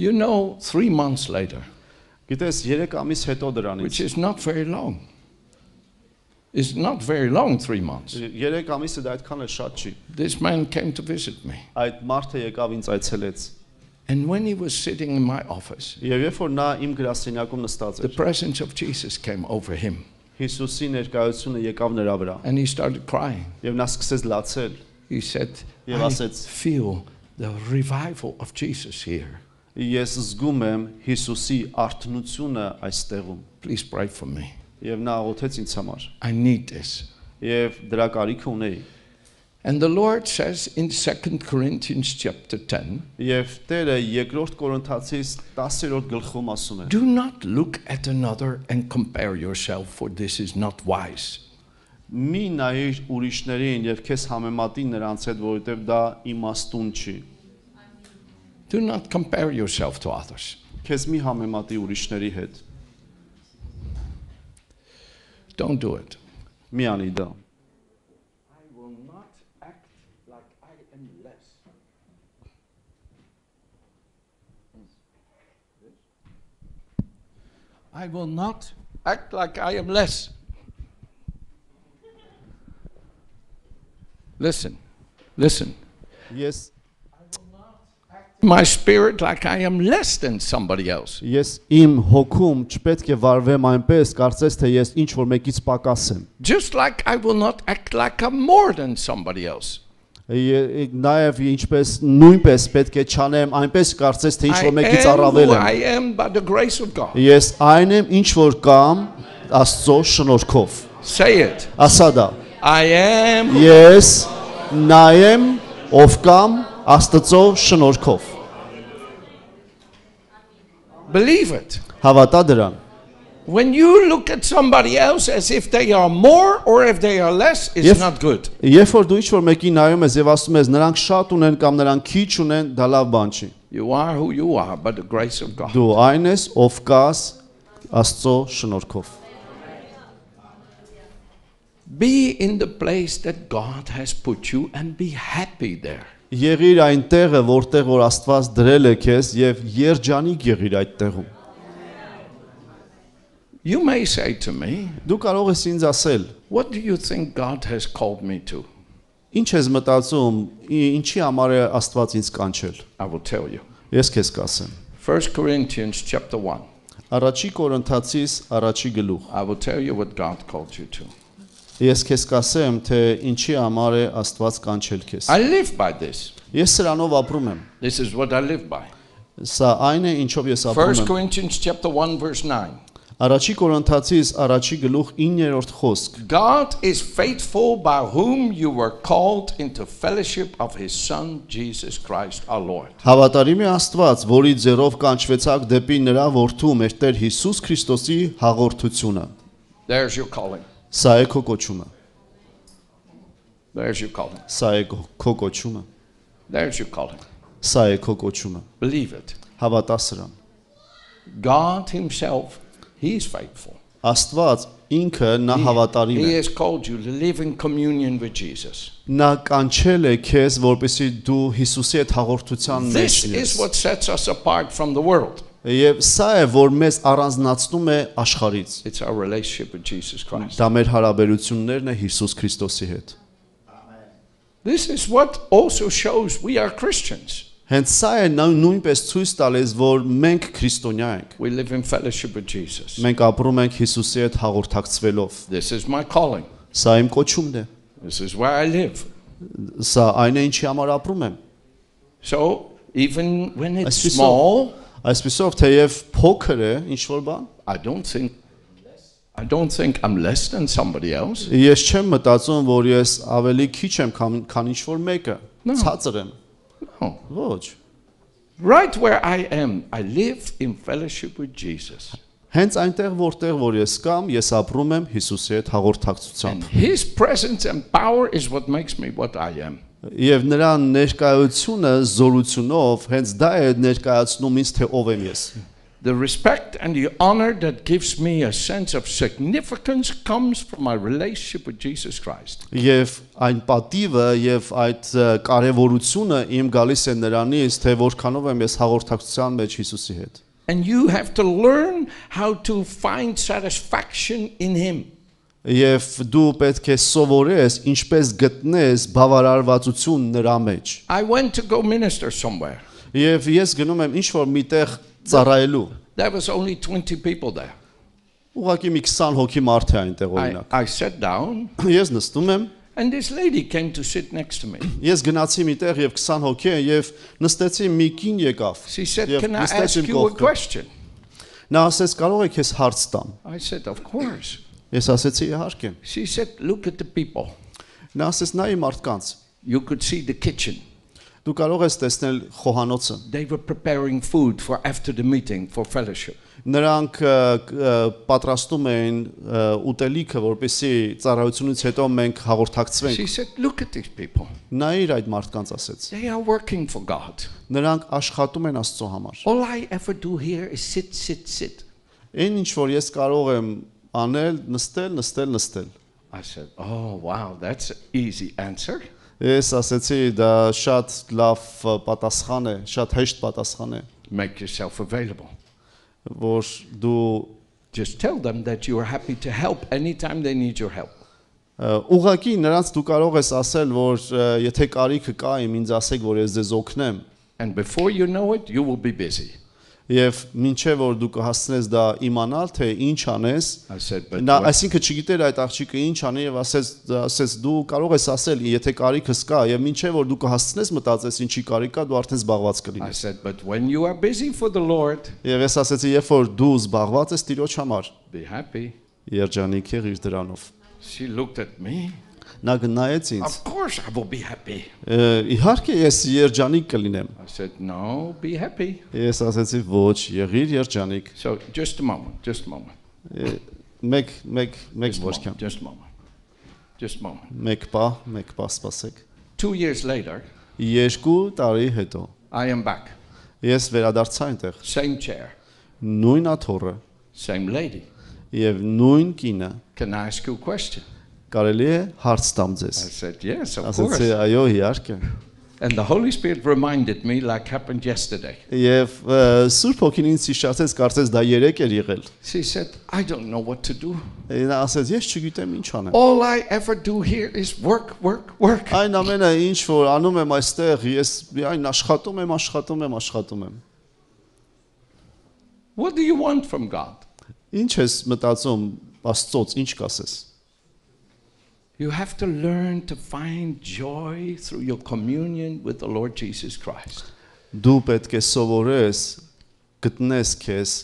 You know, three months later, գիտես 3 ամիս հետո դրանից which is not very long, it's not very long, three months. 3 ամիսը դա այդքան էլ շատ չի This man came to visit me. այդ մարդը եկավ ինձ այցելեց And when he was sitting in my office, եւ երբ որ նա իմ գրասենյակում նստած the էր presence of Jesus came over him Հիսուսի ներկայությունը եկավ նրա վրա and he started crying. եւ նա սկսեց լացել He said, Եվ I ասեց. feel the revival of Jesus here. Ես զգում եմ Հիսուսի արթնությունը այստեղում Please pray for me. եւ նա աղոթեց ինձ համար I need this. եւ դրա կարիքը ունեի And the Lord says in 2 Corinthians chapter 10, եւ Տերը երկրորդ Կորինթացիս 10-րդ գլխում ասում է do not look at another and compare yourself, for this is not wise. մի նայիր ուրիշներին եւ քեզ համեմատի նրանց հետ որովհետեւ դա իմաստուն չի Do not compare yourself to others. քեզ մի համեմատի ուրիշների հետ Don't do it. մի անի դա I will not act like I am less. I will not act like I am less. Listen, listen. ես My spirit like I am less than somebody else. ես իմ հոգում չպետք է վարվեմ այնպես կարծես թե ես ինչ որ մեկից պակաս եմ Just like I will not act like I'm more than somebody else. Նաև ինչպես նույնպես պետք է չանեմ այնպես կարծես թե ինչ որ մեկից առավել who I եմ am by the grace of God. ես այն եմ ինչ որ կամ Աստծո շնորհքով Say it. ասա դա I am ես նայեմ ով կամ Աստծո շնորհքով Believe it. հավատա դրան When you look at somebody else as if they are more or if they are less, it's Yes. not good. երբ որ դու ինչ որ մեկի նայում ես եւ ասում ես նրանք շատ ունեն կամ նրանք քիչ ունեն դա լավ բան չի You are who you are by the grace of God. դու այն ես ով կաս Աստծո շնորհքով Be in the place that God has put you and be happy there. Եղիր այն տեղը, որտեղ որ Աստված դրել է քեզ եւ երջանիկ եղիր այդ տեղում։ You may say to me, Դու կարող ես ինձ ասել, What do you think God has called me to? ինչ ես մտածում, ինչի համար է Աստված ինձ կանչել։ I will tell you. Ես քեզ կասեմ։ 1 Corinthians chapter 1. Առաջի Կորինթացիս առաջի գլուխ։ I will tell you what God called you to. Ես քեզ կասեմ, թե ինչի համար է Աստված կանչել քեզ։ I live by this. Ես սրանով ապրում եմ։ This is what I live by. Սա այն է, ինչով ես 1 ապրում եմ։ Corinthians chapter 1 verse 9. Առաջի Կորինթացիս առաջի գլուխ 9-րդ խոսք։ God is faithful by whom you were called into fellowship of his son Jesus Christ our Lord. Հավատարիմ է Աստված, որի ձեռով կանչվեցաք դեպի նրա որդու մեր Տեր Հիսուս Քրիստոսի հաղորդությունը։ There's your calling. Սա է քո կոչումը։ There's your calling. Սա է քո կոչումը։ There's your calling. Սա է քո կոչումը։ Believe it. Հավատա սրան։ God himself, he's faithful. Աստված ինքը նա հավատարիմ He է։ has called you to live in communion with Jesus. Նա կանչել է քեզ, որպեսզի դու Հիսուսի հետ հաղորդության մեջ This is լինես։ what sets us apart from the world. Եվ սա է, որ մեզ առանձնացնում է աշխարից։ It's our relationship with Jesus Christ. Դա մեր հարաբերություններն է Հիսուս Քրիստոսի հետ։ This is what also shows we are Christians. Հենց սա է նույն- նույնպես ցույց տալիս, որ մենք քրիստոնյա ենք։ We live in fellowship with Jesus. Մենք ապրում ենք Հիսուսի հետ հաղորդակցվելով։ This is my calling. Սա իմ կոչումն է։ This is where I live. Սա այն է, ինչի համար ապրում եմ։ So even when it's small, Այսպեսով թեև փոքր է ինչ որ բան, I don't think I don't think I'm less than somebody else. ես չեմ մտածում, որ ես ավելի քիչ եմ, քան, ինչ որ մեկը։. Ցածր եմ։ No. Ոչ։ Right where I am, I live in fellowship with Jesus. Հենց այնտեղ որտեղ որ ես կամ, ես ապրում եմ Հիսուսի հետ հաղորդակցությամբ։ his presence and power is what makes me what I am. Եվ նրա ներկայությունը զորությունով հենց դա է ներկայացնում ինձ թե ով եմ ես։ The respect and the honor that gives me a sense of significance comes from my relationship with Jesus Christ. Եվ այն պատիվը եւ այդ ը, կարեւորությունը իմ գալիս է նրանից, թե որքանով եմ ես հաղորդակցության մեջ Հիսուսի հետ։ And you have to learn how to find satisfaction in him. Եվ դու պետք է սովորես ինչպես գտնես բավարարվածություն նրա մեջ։ I went to go minister somewhere. Եվ ես գնում եմ ինչ որ միտեղ ծառայելու։ There was only 20 people there. Ուղղակի մի 20 հոգի մարդ է այնտեղ օրինակ։ I sat down (clears throat) Ես նստում եմ, and this lady came to sit next to me. (clears throat) ես գնացի միտեղ եւ 20 հոգի եւ նստեցի մի կին եկավ։ She said, Can I ask you a question? Նա ասեց կարող եք ես հարց տամ։ I said, Of course. Ես ասեցի իհարկե։ She said, Look at the people. Նա ասեց նայ մարդկանց։ You could see the kitchen. Դու կարող ես տեսնել խոհանոցը։ They were preparing food for after the meeting for fellowship. Նրանք պատրաստում էին ուտելիքը, որպեսզի ծառայությունից հետո մենք հաղորդակցվենք։ She said, Look at these people. Նայիր այդ մարդկանց ասեց։ They are working for God. Նրանք աշխատում են Աստծո համար։ All I ever do here is sit, sit, sit. Այն ինչ որ ես կարող եմ անել, նստել, նստել, նստել։ I said, Oh, wow, that's an easy answer. Ես ասեցի դա շատ լավ ը, պատասխան է, շատ հեշտ պատասխան է, Make yourself available. որ դու Just tell them that you are happy to help anytime they need your help. ը, ուղղակի նրանց դու կարող ես ասել, որ ը, եթե կարիքը կա, իմ ինձ ասեք, որ ես ձեզ օգնեմ, And before you know it, you will be busy. Եւ մինչեւ որ դու կհասցնես դա իմանալ, թե ինչ անես, I նա այսինքն չգիտեր այդ աղջիկը ինչ անի եւ ասեց ասեց դու կարող ես ասել, եթե կարիքս կա, եւ մինչեւ որ դու կհասցնես մտածես ինչի կարիք կա, դու արդեն զբաղված I կլինես։ said, But when you are busy for the Lord, Եվ ես ասեցի, երբ որ դու զբաղված ես Տիրոջ համար, be happy. երջանիկ եղիր դրանով։ She looked at me. Նա գնայեց ինձ։ Of course, I will be happy. «Ը, Իհարկե ես երջանիկ կլինեմ։ I said, No, be happy. Ես ասեցի ոչ, եղիր երջանիկ։ So, just a moment, just a moment. Մեկ մեկ մեկ ոչքան։. Just a moment. Just a moment. Մեկ պա, մեկ պա սպասեք։ Two years later, Երկու տարի հետո I am back. ես վերադարձա այնտեղ։ Same chair, Նույն աթոռը same lady. եւ նույն կինը Can I ask you a question? Կարելի է հարց տամ I ձեզ։ said, Yes, of course. այո, իհարկե։ And the Holy Spirit reminded me, like happened yesterday. Եվ Սուրբ Հոգին ինձ հիշացեց, կարծես դա երեք էր եղել։ She said, I don't know what to do. Նա ասեց, ես չգիտեմ ինչ անեմ։ All I ever do here is work, work, work. Այն ամենը ինչ որ անում եմ այստեղ, ես միայն աշխատում եմ, աշխատում եմ, աշխատում եմ։ What do you want from God? Ինչ ես մտածում, Աստծոց, ինչ կասես։ You have to learn to find joy through your communion with the Lord Jesus Christ. Դու պետք է սովորես գտնես քեզ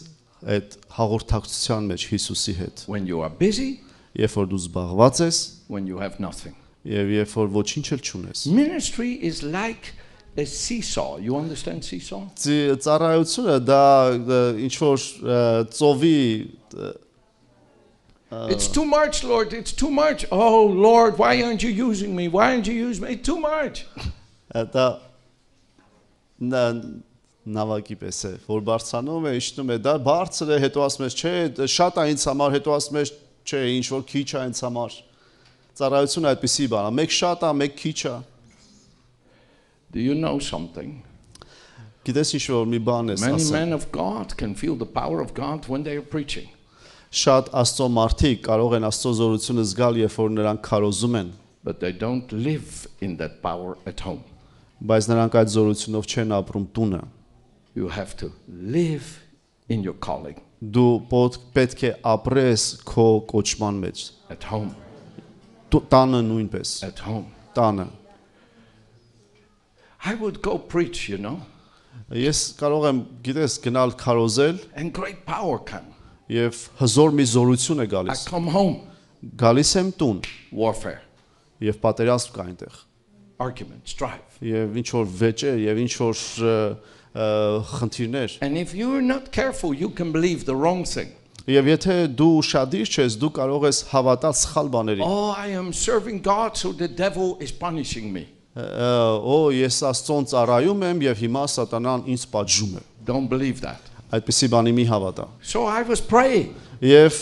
այդ հաղորդակցության մեջ Հիսուսի հետ։ When you are busy, Երբ որ դու զբաղված ես, when you have nothing. եւ երբ որ ոչինչ էլ չունես։ Ministry is like a seesaw. You understand seesaw? Ծառայությունը դա ինչ որ ծովի ը, it's too much, Lord. It's too much. Oh, Lord, why aren't you using me? Why aren't you using me? It's too much. դա նա նավակի պես է, որ բարձրանում է, իջնում է, դա բարձր է, հետո ասում ես, չէ, դա շատ է ինձ համար, հետո ասում ես, չէ, ինչ որ քիչ է ինձ համար։ Ծառայությունը այդպեսի բան է, մեկ շատ է, մեկ քիչ է։ Do you know something? Գիտես ինչ որ մի բան ես Many ասել։ men of God can feel the power of God when they are preaching. Շատ Աստծո մարդիկ կարող են Աստծո զորությունը զգալ, երբ որ նրանք քարոզում են, but they don't live in that power at home. բայց նրանք այդ զորությունով չեն ապրում տունը։ You have to live in your calling Դու պետք է ապրես քո կոչման մեջ։ at home. Տանը նույնպես, At home. տանը։ I would go preach, you know, Ես կարող եմ, գիտես, գնալ քարոզել and great power come. Եւ հզոր մի զորություն է I գալիս։ come home, Գալիս եմ տուն warfare, եւ պատերազմ կա այնտեղ։ argument, strife. Եվ ինչ որ վեճեր եւ ինչ որ խնդիրներ։ And if you're not careful, you can believe the wrong thing. Եվ եթե դու շադիր չես, դու կարող ես հավատալ սխալ բաների։ Oh, I am serving God, so the devil is punishing me. Օ, ես Աստծուն ծառայում եմ եւ հիմա սատանան ինձ պատժում է։ Don't believe that. Այդպեսի բանի մի հավատա։ So I was praying. Եվ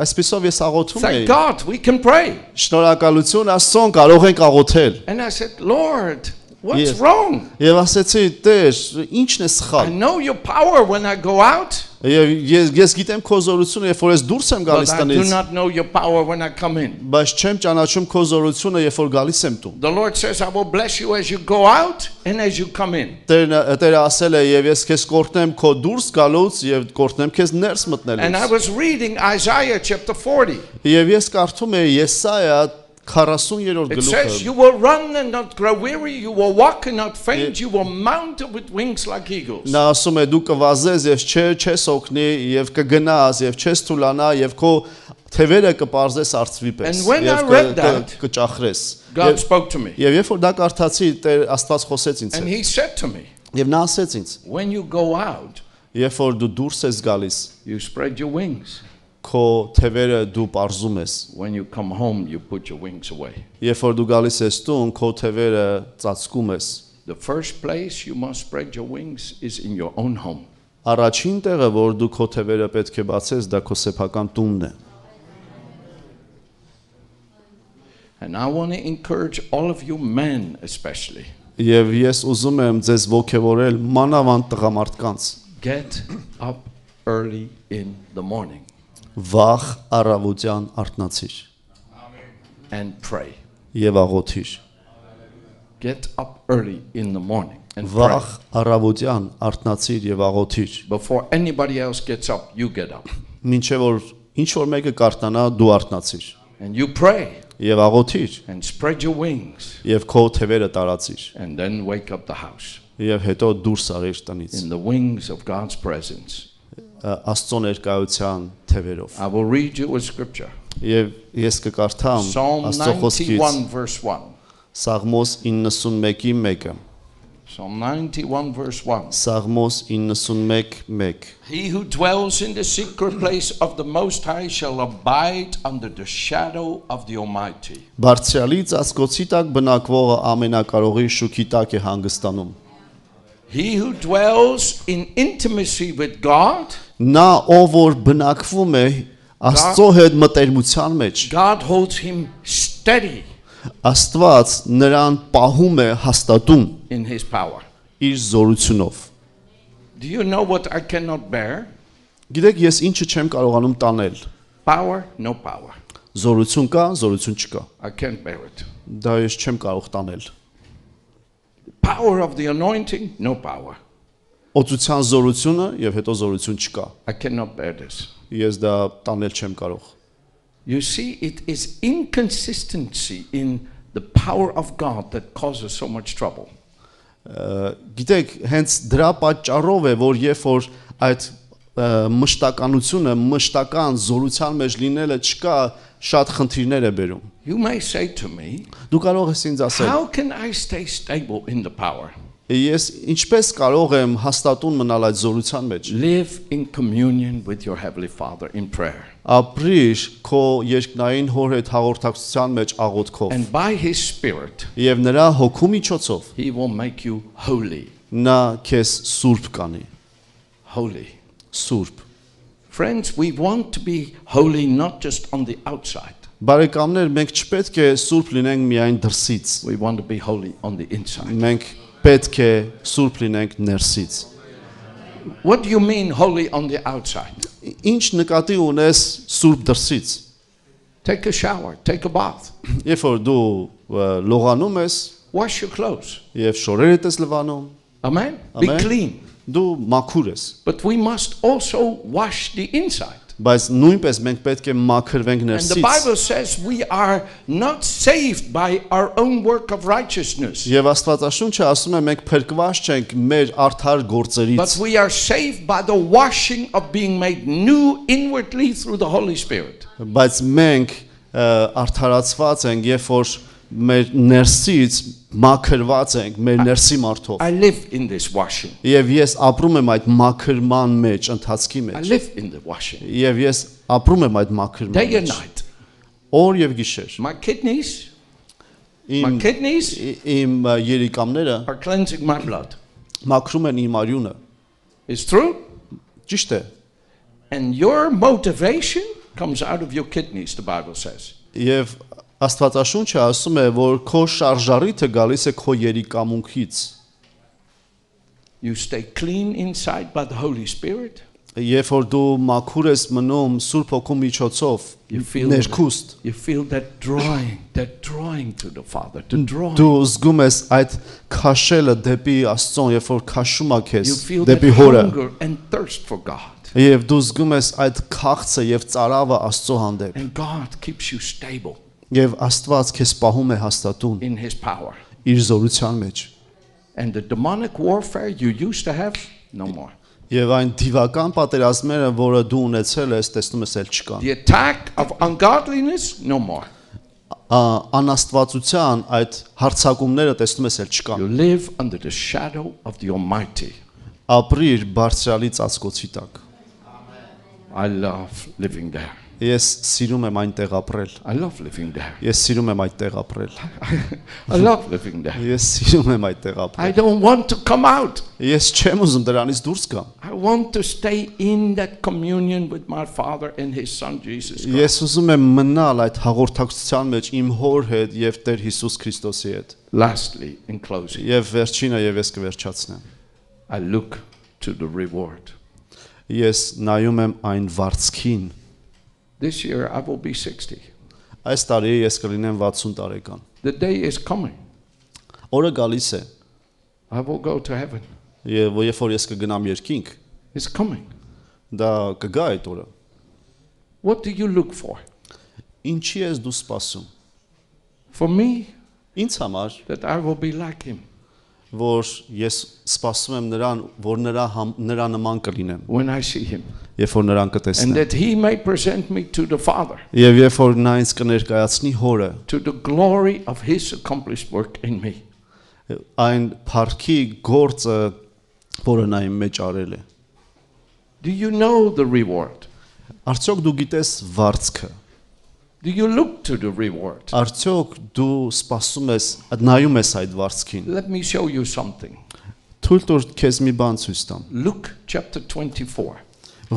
այսպեսով ես աղոթում Thank եի։ God, we can pray. Շնորհակալություն Աստծուն կարող ենք աղոթել։ And I said, Lord, what's Yes. wrong? Եվ ասեցի, Տեր, ի՞նչն է I սխալ։ know your power when I go out, Եվ ես ես գիտեմ քո զորությունը, երբ որ ես դուրս եմ but գալիս I do տնից, not know your power when I come in. բայց չեմ ճանաչում քո զորությունը, երբ որ գալիս եմ տուն։ The Lord says, I will bless you as you go out and as you come in. Տերն Տերը ասել է, եւ ես քեզ կորտնեմ քո դուրս գալուց եւ կորտնեմ քեզ ներս And I մտնելուց։ was reading Isaiah chapter 40. Եվ ես կարդում եի Եսայա 40-րդ It says, գլուխը։ You will run and not grow weary, you will walk and not faint, you will mount with wings like eagles. Նա ասում է դու կվազես եւ չէ չես օգնի եւ կգնաս եւ չես թուլանա եւ քո թևերը կպարզես արծվի պես And եւ կճախրես։ God spoke to me. Եվ երբ որ դա կարդացի, Տեր Աստված խոսեց ինձ And հետ։ He said to me, Եվ նա ասեց ինձ. When you go out, Երբ որ դու դուրս ես գալիս, you spread your wings. Քո թևերը դու պարզում ես։ When you come home, you put your wings away. Երբ որ դու գալիս ես տուն, քո թևերը ծածկում ես։ The first place you must spread your wings is in your own home. Առաջին տեղը, որ դու քո թևերը պետք է բացես, դա քո սեփական տունն է։ And I want to encourage all of you men, especially, Եվ ես ուզում եմ ձեզ ողջևորել մանավանդ տղամարդկանց։ get up early in the morning Վախ առավոտյան արթնացիր and pray. եւ աղոթիր։ Get up early in the morning and Վախ առավոտյան արթնացիր եւ աղոթիր։ Before anybody else gets up, you get up. Մինչեւ որ ինչ որ մեկը կարթնանա, դու արթնացիր and you pray. Եւ աղոթիր and spread your wings. Եւ քո թևերը տարածիր and then wake up the house. Եւ հետո դուրս արիր տնից in the wings of God's presence. Աստծո ներկայության թևերով I will read you a scripture. եւ ես կկարդամ Աստծո խոսքից 91 verse 1. Սաղմոս 91-ի 1-ը Psalm 91 verse 1. Սաղմոս 91:1 He who dwells in the secret place of the Most High shall abide under the shadow of the Almighty. Բարձրալի ծածկոցի տակ բնակվողը ամենակարողի շուքի տակ է հանգստանում He who dwells in intimacy with God, Նա ով որ բնակվում է Աստծո հետ մտերմության մեջ God holds him steady. Աստված նրան պահում է հաստատում in his power. իր զորությունով։ Do you know what I cannot bear? Գիտեք, ես ինչը չեմ կարողանում տանել։ Power, no power. Զորություն կա, զորություն չկա։ I can't bear it. Դա ես չեմ կարող տանել։ Power of the anointing, no power. Օծության զորությունը եւ հետո զորություն չկա։ I cannot bear this. Ես դա տանել չեմ կարող։ You see, it is inconsistency in the power of God that causes so much trouble. Գիտեք, հենց դրա պատճառով է, որ երբ որ այդ մշտականությունը, մշտական զորության մեջ լինելը չկա, շատ խնդիրներ է բերում։ You may say to me, Դու կարող ես ինձ ասել, How can I stay stable in the power? ես ինչպես կարող եմ հաստատուն մնալ այդ զորության մեջ։ Live in communion with your Heavenly Father in prayer. Ապրիր քո երկնային հոր հետ հաղորդակցության մեջ աղոթքով And by His Spirit, եւ նրա հոգու միջոցով He will make you holy. նա քեզ սուրբ կանի։ Holy. Սուրբ։ Friends, we want to be holy not just on the outside, Բարեկամներ, մենք չպետք է սուրբ լինենք միայն դրսից։ we want to be holy on the inside. Մենք պետք է սուրբ լինենք ներսից։ What do you mean holy on the outside? Ինչ նկատի ունես սուրբ դրսից։ Take a shower, take a bath, Երբ որ դու լողանում ես wash your clothes. եւ շորերդ ես լվանում, Amen? Be clean. Դու մաքուր ես։ But we must also wash the inside. Բայց նույնպես մենք պետք է մաքրվենք And the ներսից։ Bible says we are not saved by our own work of righteousness, Եվ Աստվածաշունչը ասում է մենք փրկված չենք մեր արդար but գործերից, we are saved by the washing of being made new inwardly through the Holy Spirit. բայց մենք արդարացված ենք, երբ որ մեր ներսից մաքրված ենք, մեր ներսի մարդով։ I live in this washing. Եվ ես ապրում եմ այդ մաքրման մեջ, ընթացքի I մեջ։ live in the washing. Եվ ես ապրում եմ այդ մաքրման Day and մեջ։ night. Օր եւ գիշեր։ My kidneys, my Իմ kidneys ի- իմ ը, երիկամները are cleansing my blood. մաքրում են իմ արյունը։ It's true. Ճիշտ է։ And your motivation comes out of your kidneys, the Bible says. Եվ Աստվածաշունչը ասում է, որ քո շարժարիթը գալիս է քո երիկամունքից։ You stay clean inside by the Holy Spirit. Երբ որ դու մաքուր ես մնում Սուրբ Հոգու միջոցով, You feel ներքուստ, You feel that drawing, that drawing to the Father, the drawing. դու զգում ես այդ քաշելը դեպի Աստծուն, երբ որ քաշում that դեպի Հորը, and thirst for God. եւ դու զգում ես այդ քաղցը եւ ծարավը Աստծո հանդեպ, And God keeps you stable եւ Աստված քեզ պահում է հաստատուն in His power. իր զորության մեջ։ And the demonic warfare you used to have, no more. Եվ այն դիվական պատերազմները, որը դու ունեցել ես, տեսնում ես, էլ չկան։ The attack of ungodliness, no more. Անաստվածության այդ հարցակումները տեսնում ես, էլ չկան։ You live under the shadow of the Almighty. Ապրիր բարձրալի ծածկոցի տակ։ I love living there. Ես սիրում եմ այնտեղ ապրել։ I love living there. Ես սիրում եմ այդտեղ ապրել։ I love living there. Ես սիրում եմ այդտեղ I ապրել։ don't want to come out. Ես չեմ ուզում դրանից դուրս գամ։ I want to stay in that communion with my Father and His Son Jesus Christ. Ես ուզում եմ մնալ այդ հաղորդակցության մեջ իմ հոր հետ եւ Տեր Հիսուս Քրիստոսի հետ։ Lastly, in closing, Եվ վերջինը եւ ես կվերջացնեմ։ I look to the reward. Ես նայում եմ այն վարձքին։ This year I will be 60. Այս տարի ես կլինեմ 60 տարեկան։ The day is coming. Օրը գալիս է, I will go to heaven. եւ երբ որ ես կգնամ երկինք, It's coming. դա կգա այդ օրը։ What do you look for? Ինչի ես դու սպասում։ For me, Ինձ համար that I will be like Him. որ ես սպասում եմ նրան, որ նրա նրա նման կլինեմ։ When I see him. Երբ որ նրան կտեսնեմ։ And that he may present me to the Father. Եվ երբ որ նա ինձ կներկայացնի Հորը։ To the glory of his accomplished work in me. Այն փառքի գործը, որը նա իմ մեջ արել է։ Do you know the reward? Արդյոք դու գիտես վարձքը։ Do you look to the reward? Արդյոք դու սպասում ես, նայում ես այդ վարձքին։ Let me show you something. Թույլ տուր քեզ մի բան ցույց տամ։ Luke chapter 24,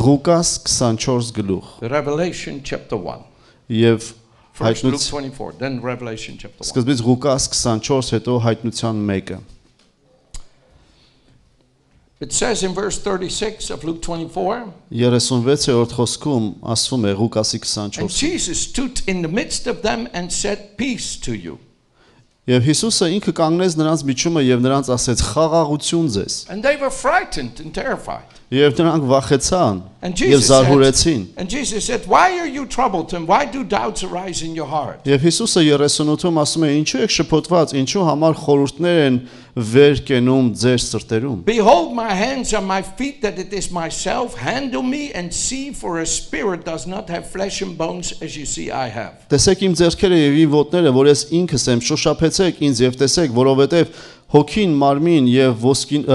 Ղուկաս 24 գլուխ Revelation chapter 1. եւ First Luke Հայտնուց 24, then Revelation chapter 1. սկզբից Ղուկաս 24, հետո հայտնության 1-ը։ It says in verse 36 of Luke 24, 36-րդ խոսքում ասվում է Ղուկասի and 24 Jesus stood in the midst of them and said, Peace to you. Եվ Հիսուսը ինքը կանգնեց նրանց միջումը եւ նրանց ասեց խաղաղություն ձեզ And they were frightened and terrified. Եւ նրանք վախեցան եւ զարհուրեցին and Jesus said, Why are you troubled and why do doubts arise in your heart? Եվ Հիսուսը 38-ում ասում է ինչու եք շփոթված ինչու համար խորհուրդներ են վեր կենում ձեր սրտերում Behold my hands and my feet, that it is myself. Handle me and see, for a spirit does not have flesh and bones as you see I have. Տեսեք իմ ձեռքերը եւ իմ ոտները որ ես ինքս եմ շոշափեցեք ինձ եւ տեսեք որովհետեւ հոգին մարմին եւ ոսկին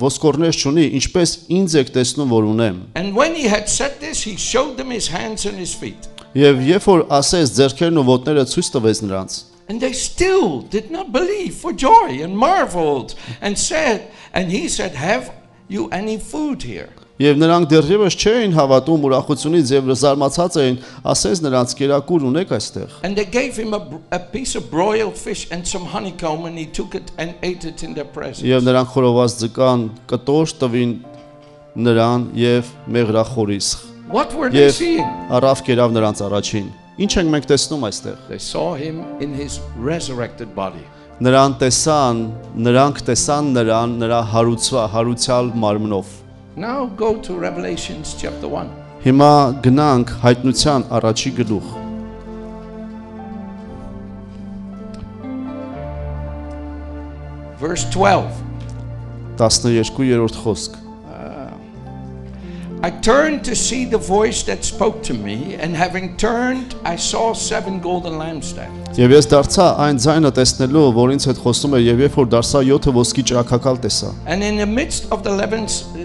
ոսկորներ չունի ինչպես ինձ եք տեսնում որ ունեմ And when he had said this, he showed them his hands and his feet. Եվ երբ որ ասեց ձեռքերն ու ոտները ցույց տվեց նրանց And they still did not believe for joy and marveled and said, and he said, Have you any food here? Եվ նրանք դեռևս չէին հավատում ուրախությունից եւ զարմացած էին, ասես նրանց կերակուր ունեք այստեղ։ And they gave him a, a piece of broiled fish and some honeycomb, and he took it and ate it in their presence. Եվ նրանք խորոված ձկան կտոր տվին նրան եւ մեղրախորիսխ։ What were they seeing? առավ կերավ նրանց առաջին։ Ինչ ենք մենք տեսնում այստեղ։ They saw him in his resurrected body. Նրան տեսան, նրանք տեսան նրան նրա հարուցվա, հարուցյալ մարմնով։ Now go to Revelations chapter 1. Հիմա գնանք հայտնության առաջի գլուխ։ Verse 12. 12-րդ խոսք։ I turned to see the voice that spoke to me, and having turned, I saw seven golden lampstands. Եվ ես դարձա այն ձայնը տեսնելու, որ ինձ հետ խոսում էր, եւ երբ որ դարձա 7 ոսկի ճրակակալ տեսա։ And in the midst of the eleven, uh, sev-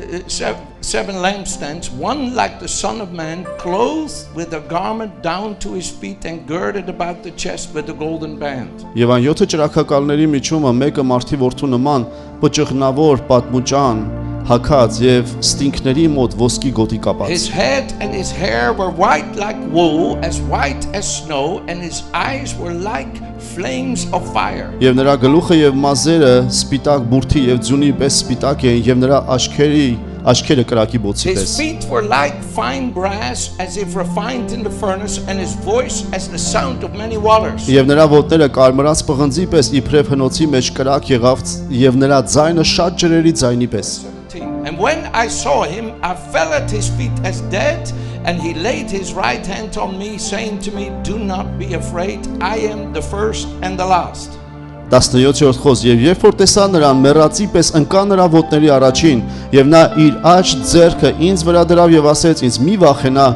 seven lampstands, one like the Son of Man, clothed with a garment down to his feet and girded about the chest with a golden band. Եվ այն 7 ճրակակալների միջումը մեկը մարդի որդու նման պճղնավոր պատմուճան հակած եւ ստինքների մոտ ոսկի գոտի His կապած։ head and his hair were white like wool, as white as snow, and his eyes were like flames of fire. Եվ նրա գլուխը եւ մազերը սպիտակ բուրդի եւ ձյունի պես սպիտակ էին եւ նրա աչքերի աչքերը կրակի բոցի His պես։ feet were like fine brass, as if refined in the furnace, and his voice as the sound of many waters. Եվ նրա ոտները կարմրած պղնձի պես իբրև հնոցի մեջ կրակ եղավ եւ նրա ձայնը շատ ջրերի ձայնի պես։ 17. And when I saw him, I fell at his feet as dead, and he laid his right hand on me, saying to me, Do not be afraid, I am the first and the last. 17-րդ խոս եւ երբ որ տեսա նրան մեռածի պես ընկա նրա ոտների առաջին եւ նա իր աջ ձեռքը ինձ վրա դրավ եւ ասեց ինձ մի վախենա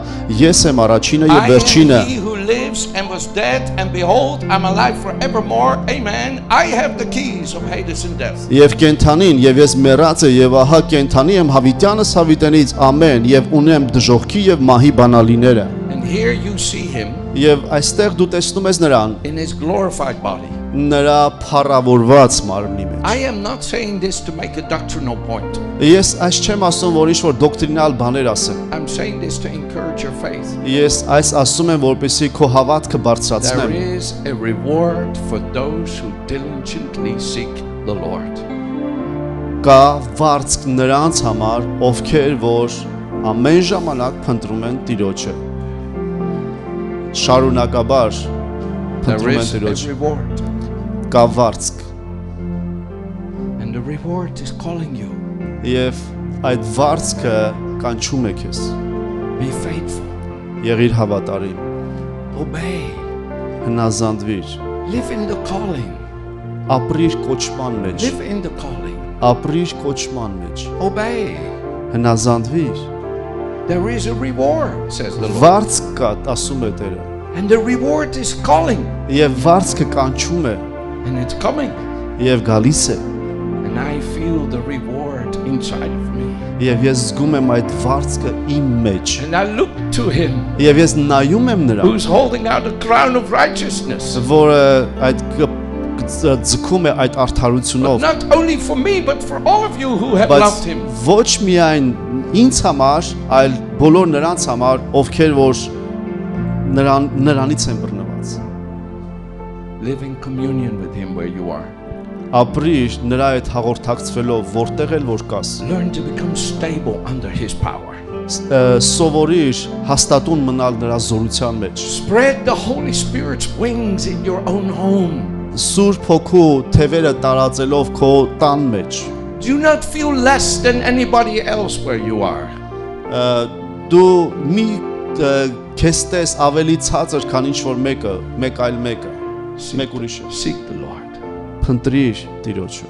ես եմ առաջինը եւ վերջինը lives and was dead, and behold, I'm alive forevermore. Amen. I have the keys of Hades and death. եւ կենթանին եւ ես մեռած է եւ ահա կենթանի եմ հավիտյանս հավիտենից ամեն եւ ունեմ դժողքի եւ մահի բանալիները here you see him եւ այստեղ դու տեսնում ես նրան in his glorified body. նրա փառավորված մարմնի մեջ I am not saying this to make a doctrinal point. ես այս չեմ ասում որ ինչ որ դոկտրինալ բաներ ասեմ I'm saying this to encourage your faith. ես այս ասում եմ որպեսզի քո հավատքը There բարձրացնեմ is a reward for those who diligently seek the Lord. կա վարձք նրանց համար, ովքեր որ ամեն ժամանակ փնտրում են Տիրոջը։ Շարունակաբար փնտրում են is a Տիրոջը։ reward, Կա վարձք and the reward is calling you. եւ այդ վարձքը կանչում է քեզ։ Be faithful, Եղիր հավատարիմ, obey, հնազանդվիր, live in the calling, ապրիր կոչման մեջ, live in the calling, ապրիր կոչման մեջ, obey. հնազանդվիր։ There is a reward, says the Lord, Վարձք կա, ասում է Տերը։ and the reward is calling, Եվ վարձքը կանչում է and it's coming, եւ գալիս է։ and I feel the reward inside of me. Եվ ես զգում եմ այդ վարձքը իմ մեջ։ And I look to Him Եվ ես նայում եմ նրան, who's holding out a crown of righteousness. որը այդ ձգում է այդ արդարությունով, Not only for me, but for all of you who have loved him. ոչ միայն ինձ համար, այլ բոլոր նրանց համար, ովքեր որ նրան նրանից են բռնված։ Live in communion with Him where you are. ապրիր նրա հետ հաղորդակցվելով որտեղ էլ որ կաս Learn to become stable under His power. սովորիր հաստատուն մնալ նրա զորության մեջ Spread the Holy Spirit's wings in your own home. Սուրբ հոգու թևերը տարածելով քո տան մեջ Do not feel less than anybody else where you are. դու մի քեզ տես ավելի ցածր քան ինչ որ մեկը մեկ այլ մեկը մեկ ուրիշը Seek the Lord. փնտրիր Տիրոջը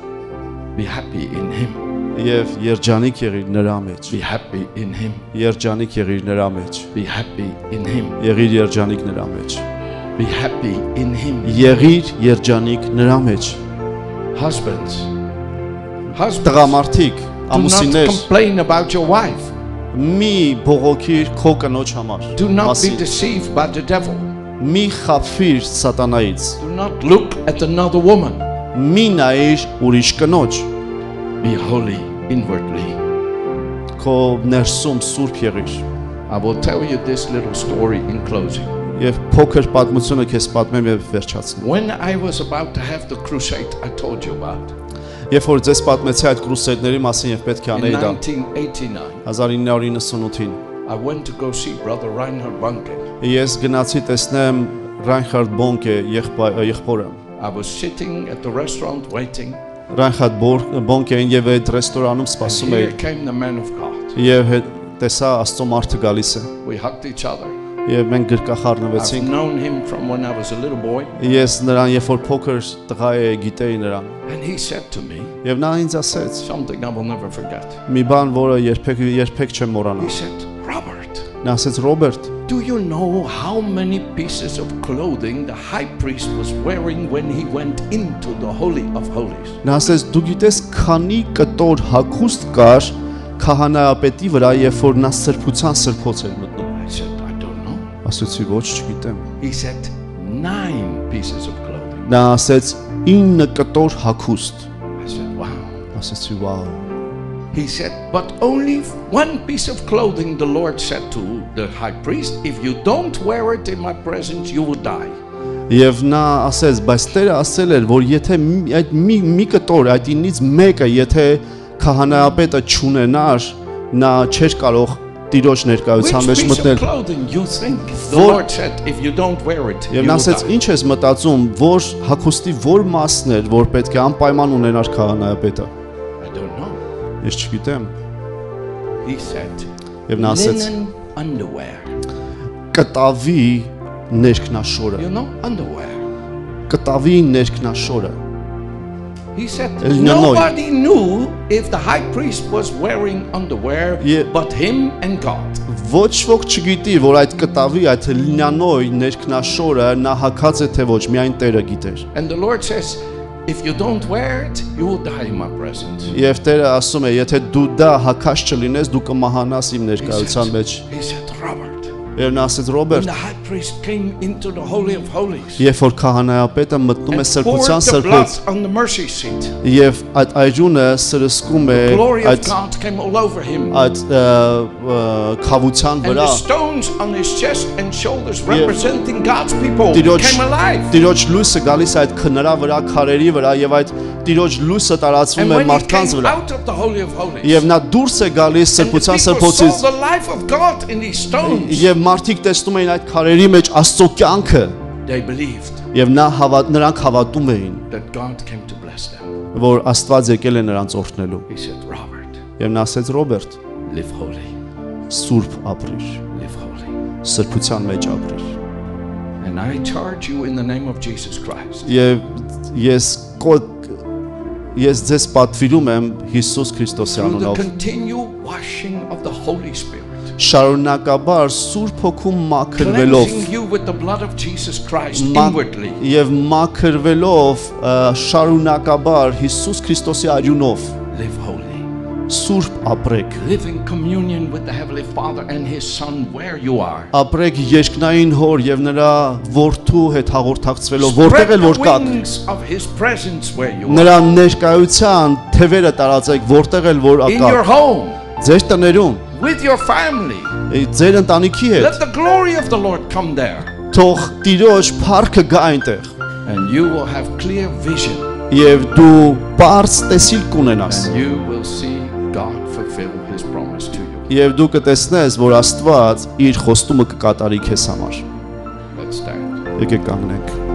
Be happy in Him. եւ երջանիկ եղիր նրա մեջ Be happy in Him. երջանիկ եղիր նրա մեջ Be happy in Him. եղիր երջանիկ նրա մեջ Be happy in Him. եղիր երջանիկ նրա մեջ Husbands. Husbands. տղամարդիկ Do not ամուսիններ complain about your wife. մի բողոքիր քո կնոջ համար Do not be մասին deceived by the devil. մի խափվիր սատանայից Do not look at another woman. մի նայիր ուրիշ կնոջ Be holy inwardly. քո ներսում սուրբ եղիր I will tell you this little story in closing. եւ փոքր պատմությունը քեզ պատմեմ եւ վերջացնեմ When I was about to have the crusade I told you about երբ որ ձեզ պատմեցի այդ կրուսերների մասին եւ պետք է անեի դա 1989, 1998-ին I went to go see Brother Reinhard Bunken. ես գնացի տեսնեմ Բոնկե եղբայ- եղբորը I was sitting at the restaurant waiting, Ռայնխարդ Բոնկեին եւ այդ ռեստորանում սպասում here էի came the man of God. եւ հետ տեսա Աստծո մարդը գալիս է We hugged each other. Եւ մենք գրկախառնվեցինք known him from when I was a little boy, ես նրան երբ որ փոքր տղա էի գիտեի նրան and he said to me եւ նա ինձ ասեց something I will never forget. մի բան որը երբեք երբեք չեմ He մոռանա said, Robert, նա ասեց Ռոբերտ do you know how many pieces of clothing the high priest was wearing when he went into the Holy of Holies? նա ասեց դու գիտես քանի կտոր հագուստ կար քահանայապետի վրա երբ որ նա սրբության սրբոց էր մտնում ասեցի ոչ չգիտեմ He said, nine pieces of clothing. նա ասեց 9 կտոր հագուստ I said, wow. ասեցի վաու He said, but only one piece of clothing the Lord said to the high priest, if you don't wear it in my presence, you will die. Եվ նա ասեց, բայց Տերը ասել էր, որ եթե այդ մի մի կտոր այդ ինից մեկը եթե քահանայապետը ճունենար, նա չէր կարող Տիրոջ ներկայության մեջ մտնել։ Եվ նա ասեց, ինչ ես մտածում, որ հակոստի որ մասն էր, որ պետք է անպայման ունենար քահանայապետը։. Ես չգիտեմ։ Եվ նա ասեց, կտավի ներքնաշորը։. Կտավի ներքնաշորը։ He said, nobody knew if the high priest was wearing underwear but him and God. Ոչ ոք չգիտի, որ այդ կտավի, այդ լինանոյ ներքնաշորը նա հակած է թե ոչ, միայն Տերը գիտեր։ And the Lord says, if you don't wear it, you will die in my presence. Եվ Տերը ասում է, եթե դու դա հակած չլինես, դու կմահանաս իմ ներկայության մեջ։ he said, Robert, Եվ նա ասեց Ռոբերտ, երբ որ քահանայապետը մտնում է սրբության սրբոց եւ այդ այրունը սրսկում է այդ այդ And վրա Տիրոջ լույսը գալիս է այդ քննրա վրա, քարերի վրա եւ այդ Տիրոջ լույսը տարածվում է մարդկանց վրա եւ նա դուրս է գալիս սրբության սրբոցից the մարդիկ տեսնում էին այդ քարերի մեջ Աստծո կյանքը they believed եւ նա հավատ նրանք հավատում էին that God came to bless them. որ Աստված եկել է նրանց օրհնելու He said, Robert, եւ նա ասեց Ռոբերտ live holy, սուրբ ապրիր live holy. սրբության մեջ ապրիր And I charge you in the name of Jesus Christ. եւ ես կո- ես ձեզ պատվիրում եմ Հիսուս Քրիստոսի անունով continual washing of the Holy Spirit, շարունակաբար Սուրբ Հոգում մաքրվելով եւ մաքրվելով շարունակաբար Հիսուս Քրիստոսի արյունով live holy. սուրբ ապրեք Live in communion with the Heavenly Father and His Son where you are. ապրեք երկնային հոր եւ նրա որդու հետ հաղորդակցվելով որտեղ էլ որ կաք նրա ներկայության թևերը տարածեք որտեղ էլ որ ակա ձեր տներում with your family. ձեր ընտանիքի հետ Let the glory of the Lord come there. թող տիրոջ փառքը գա այնտեղ And you will have clear vision. եւ դու բարձ տեսիլ կունենաս you will see God fulfill his promise to you. եւ դու կտեսնես, որ Աստված իր խոստումը կկատարի քեզ համար։ Let's stand. Եկեք կանգնենք։